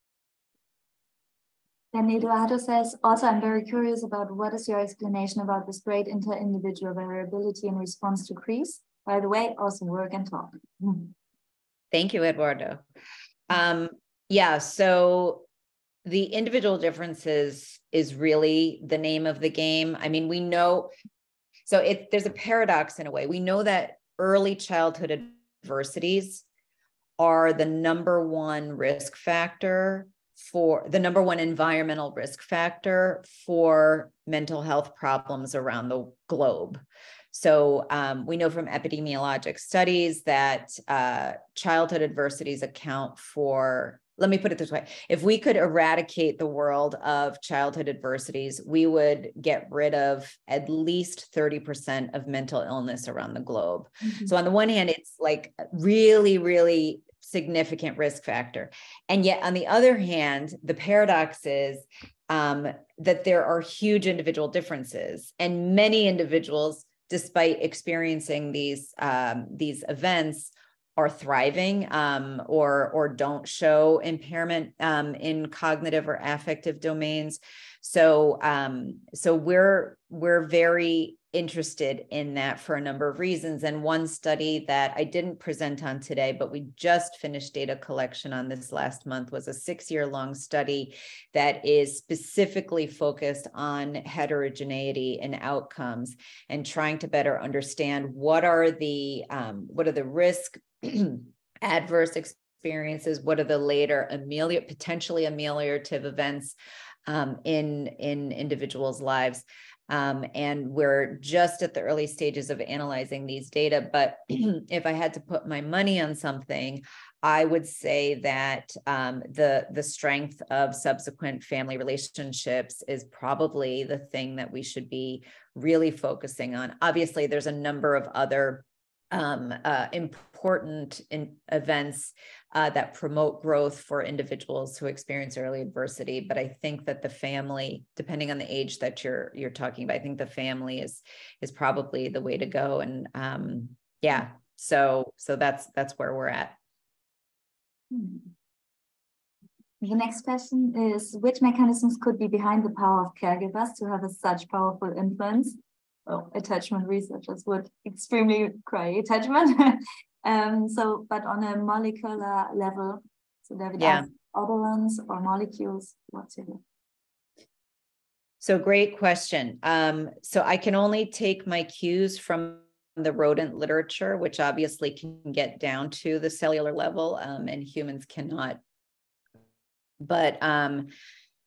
Then Eduardo says, also, I'm very curious about what is your explanation about this great inter-individual variability in response to CREES? By the way, also work and talk. Thank you, Eduardo. Um, yeah, so the individual differences is really the name of the game. I mean, we know, so it, there's a paradox in a way. We know that early childhood adversities are the number one risk factor for the number one environmental risk factor for mental health problems around the globe. So um, we know from epidemiologic studies that uh, childhood adversities account for. Let me put it this way: if we could eradicate the world of childhood adversities, we would get rid of at least 30% of mental illness around the globe. Mm-hmm. So on the one hand, it's like really, really significant risk factor. And yet, on the other hand, the paradox is um, that there are huge individual differences, and many individuals, despite experiencing these um, these events, are thriving um, or or don't show impairment um, in cognitive or affective domains. So um, so we're we're very interested in that for a number of reasons. And one study that I didn't present on today, but we just finished data collection on this last month was a six year long study that is specifically focused on heterogeneity and outcomes and trying to better understand what are the um, what are the risk adverse experiences what are the later amelior potentially ameliorative events um, in in individuals lives um, and we're just at the early stages of analyzing these data. But if I had to put my money on something, I would say that um, the the strength of subsequent family relationships is probably the thing that we should be really focusing on. Obviously, there's a number of other um, uh, important events uh, that promote growth for individuals who experience early adversity. But I think that the family, depending on the age that you're you're talking about, I think the family is is probably the way to go. And um, yeah, so so that's that's where we're at. The next question is Which mechanisms could be behind the power of caregivers to have a such powerful influence well, attachment researchers would extremely cry attachment. um, so, but on a molecular level, so David yeah. odorants or molecules whatsoever? So great question. Um, so I can only take my cues from the rodent literature, which obviously can get down to the cellular level, um, and humans cannot. But um,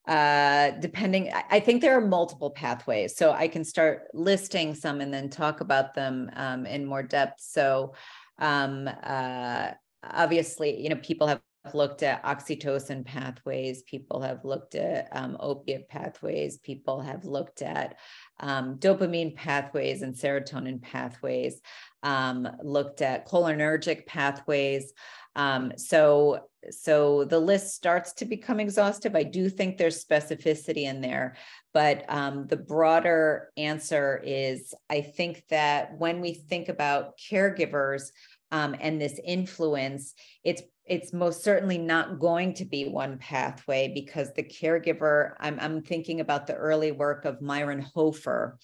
uh, depending, I, think there are multiple pathways. So I can start listing some and then talk about them um, in more depth. So um, uh, obviously, you know, people have looked at oxytocin pathways, people have looked at um, opiate pathways, people have looked at um, dopamine pathways and serotonin pathways, um, looked at cholinergic pathways. Um, so, so the list starts to become exhaustive. I do think there's specificity in there, but um, the broader answer is I think that when we think about caregivers, um, and this influence, it's it's most certainly not going to be one pathway because the caregiver, I'm, I'm thinking about the early work of Myron Hofer,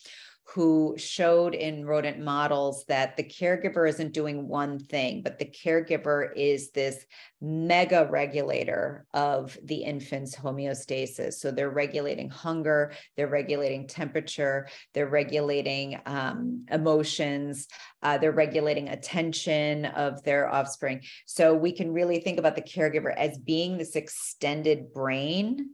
who showed in rodent models that the caregiver isn't doing one thing, but the caregiver is this mega regulator of the infant's homeostasis. So they're regulating hunger, they're regulating temperature, they're regulating um, emotions, uh, they're regulating attention of their offspring. So we can really think about the caregiver as being this extended brain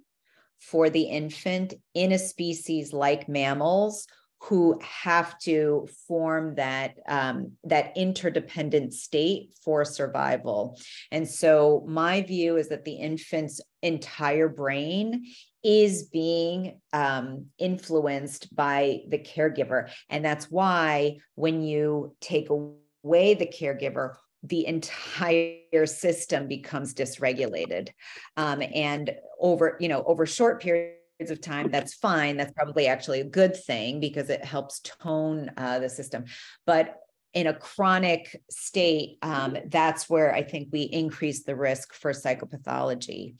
for the infant in a species like mammals who have to form that um, that interdependent state for survival. And so my view is that the infant's entire brain is being um, influenced by the caregiver. And that's why when you take away the caregiver the entire system becomes dysregulated. Um, and over you know over short periods of time, that's fine. That's probably actually a good thing because it helps tone uh, the system. But in a chronic state, um, that's where I think we increase the risk for psychopathology.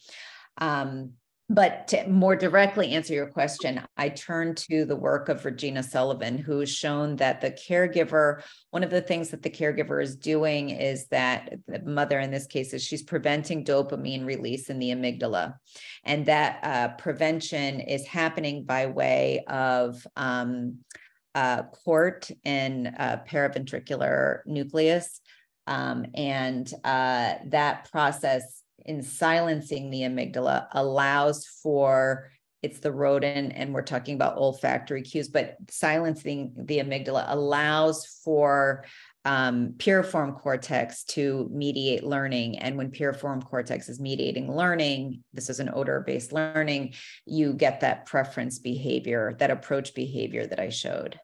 Um, but to more directly answer your question, I turn to the work of Regina Sullivan, who's shown that the caregiver, one of the things that the caregiver is doing is that the mother in this case is she's preventing dopamine release in the amygdala. And that uh, prevention is happening by way of um, uh, CORT and uh, paraventricular nucleus. Um, and uh, that process in silencing the amygdala allows for it's the rodent and we're talking about olfactory cues but silencing the amygdala allows for um, piriform cortex to mediate learning. And when piriform cortex is mediating learning this is an odor based learning you get that preference behavior that approach behavior that i showed.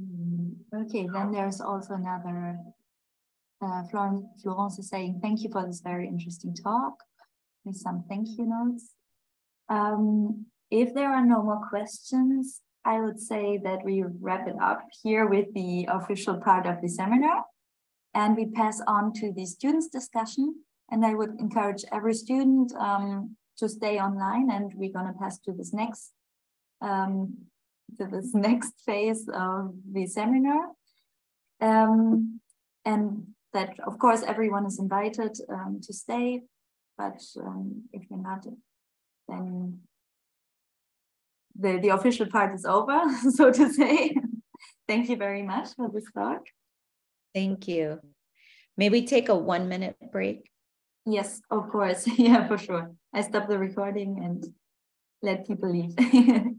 Mm, okay then there's also another uh, Florence, is saying, thank you for this very interesting talk with some thank you notes. Um, if there are no more questions, I would say that we wrap it up here with the official part of the seminar and we pass on to the students discussion. And I would encourage every student um, to stay online and we're gonna pass to this next um, to this next phase of the seminar. Um, and that of course everyone is invited um, to stay, but um, if you're not, then the, the official part is over, so to say. Thank you very much for this talk. Thank you. May we take a one minute break? Yes, of course. yeah, for sure. I stop the recording and let people leave.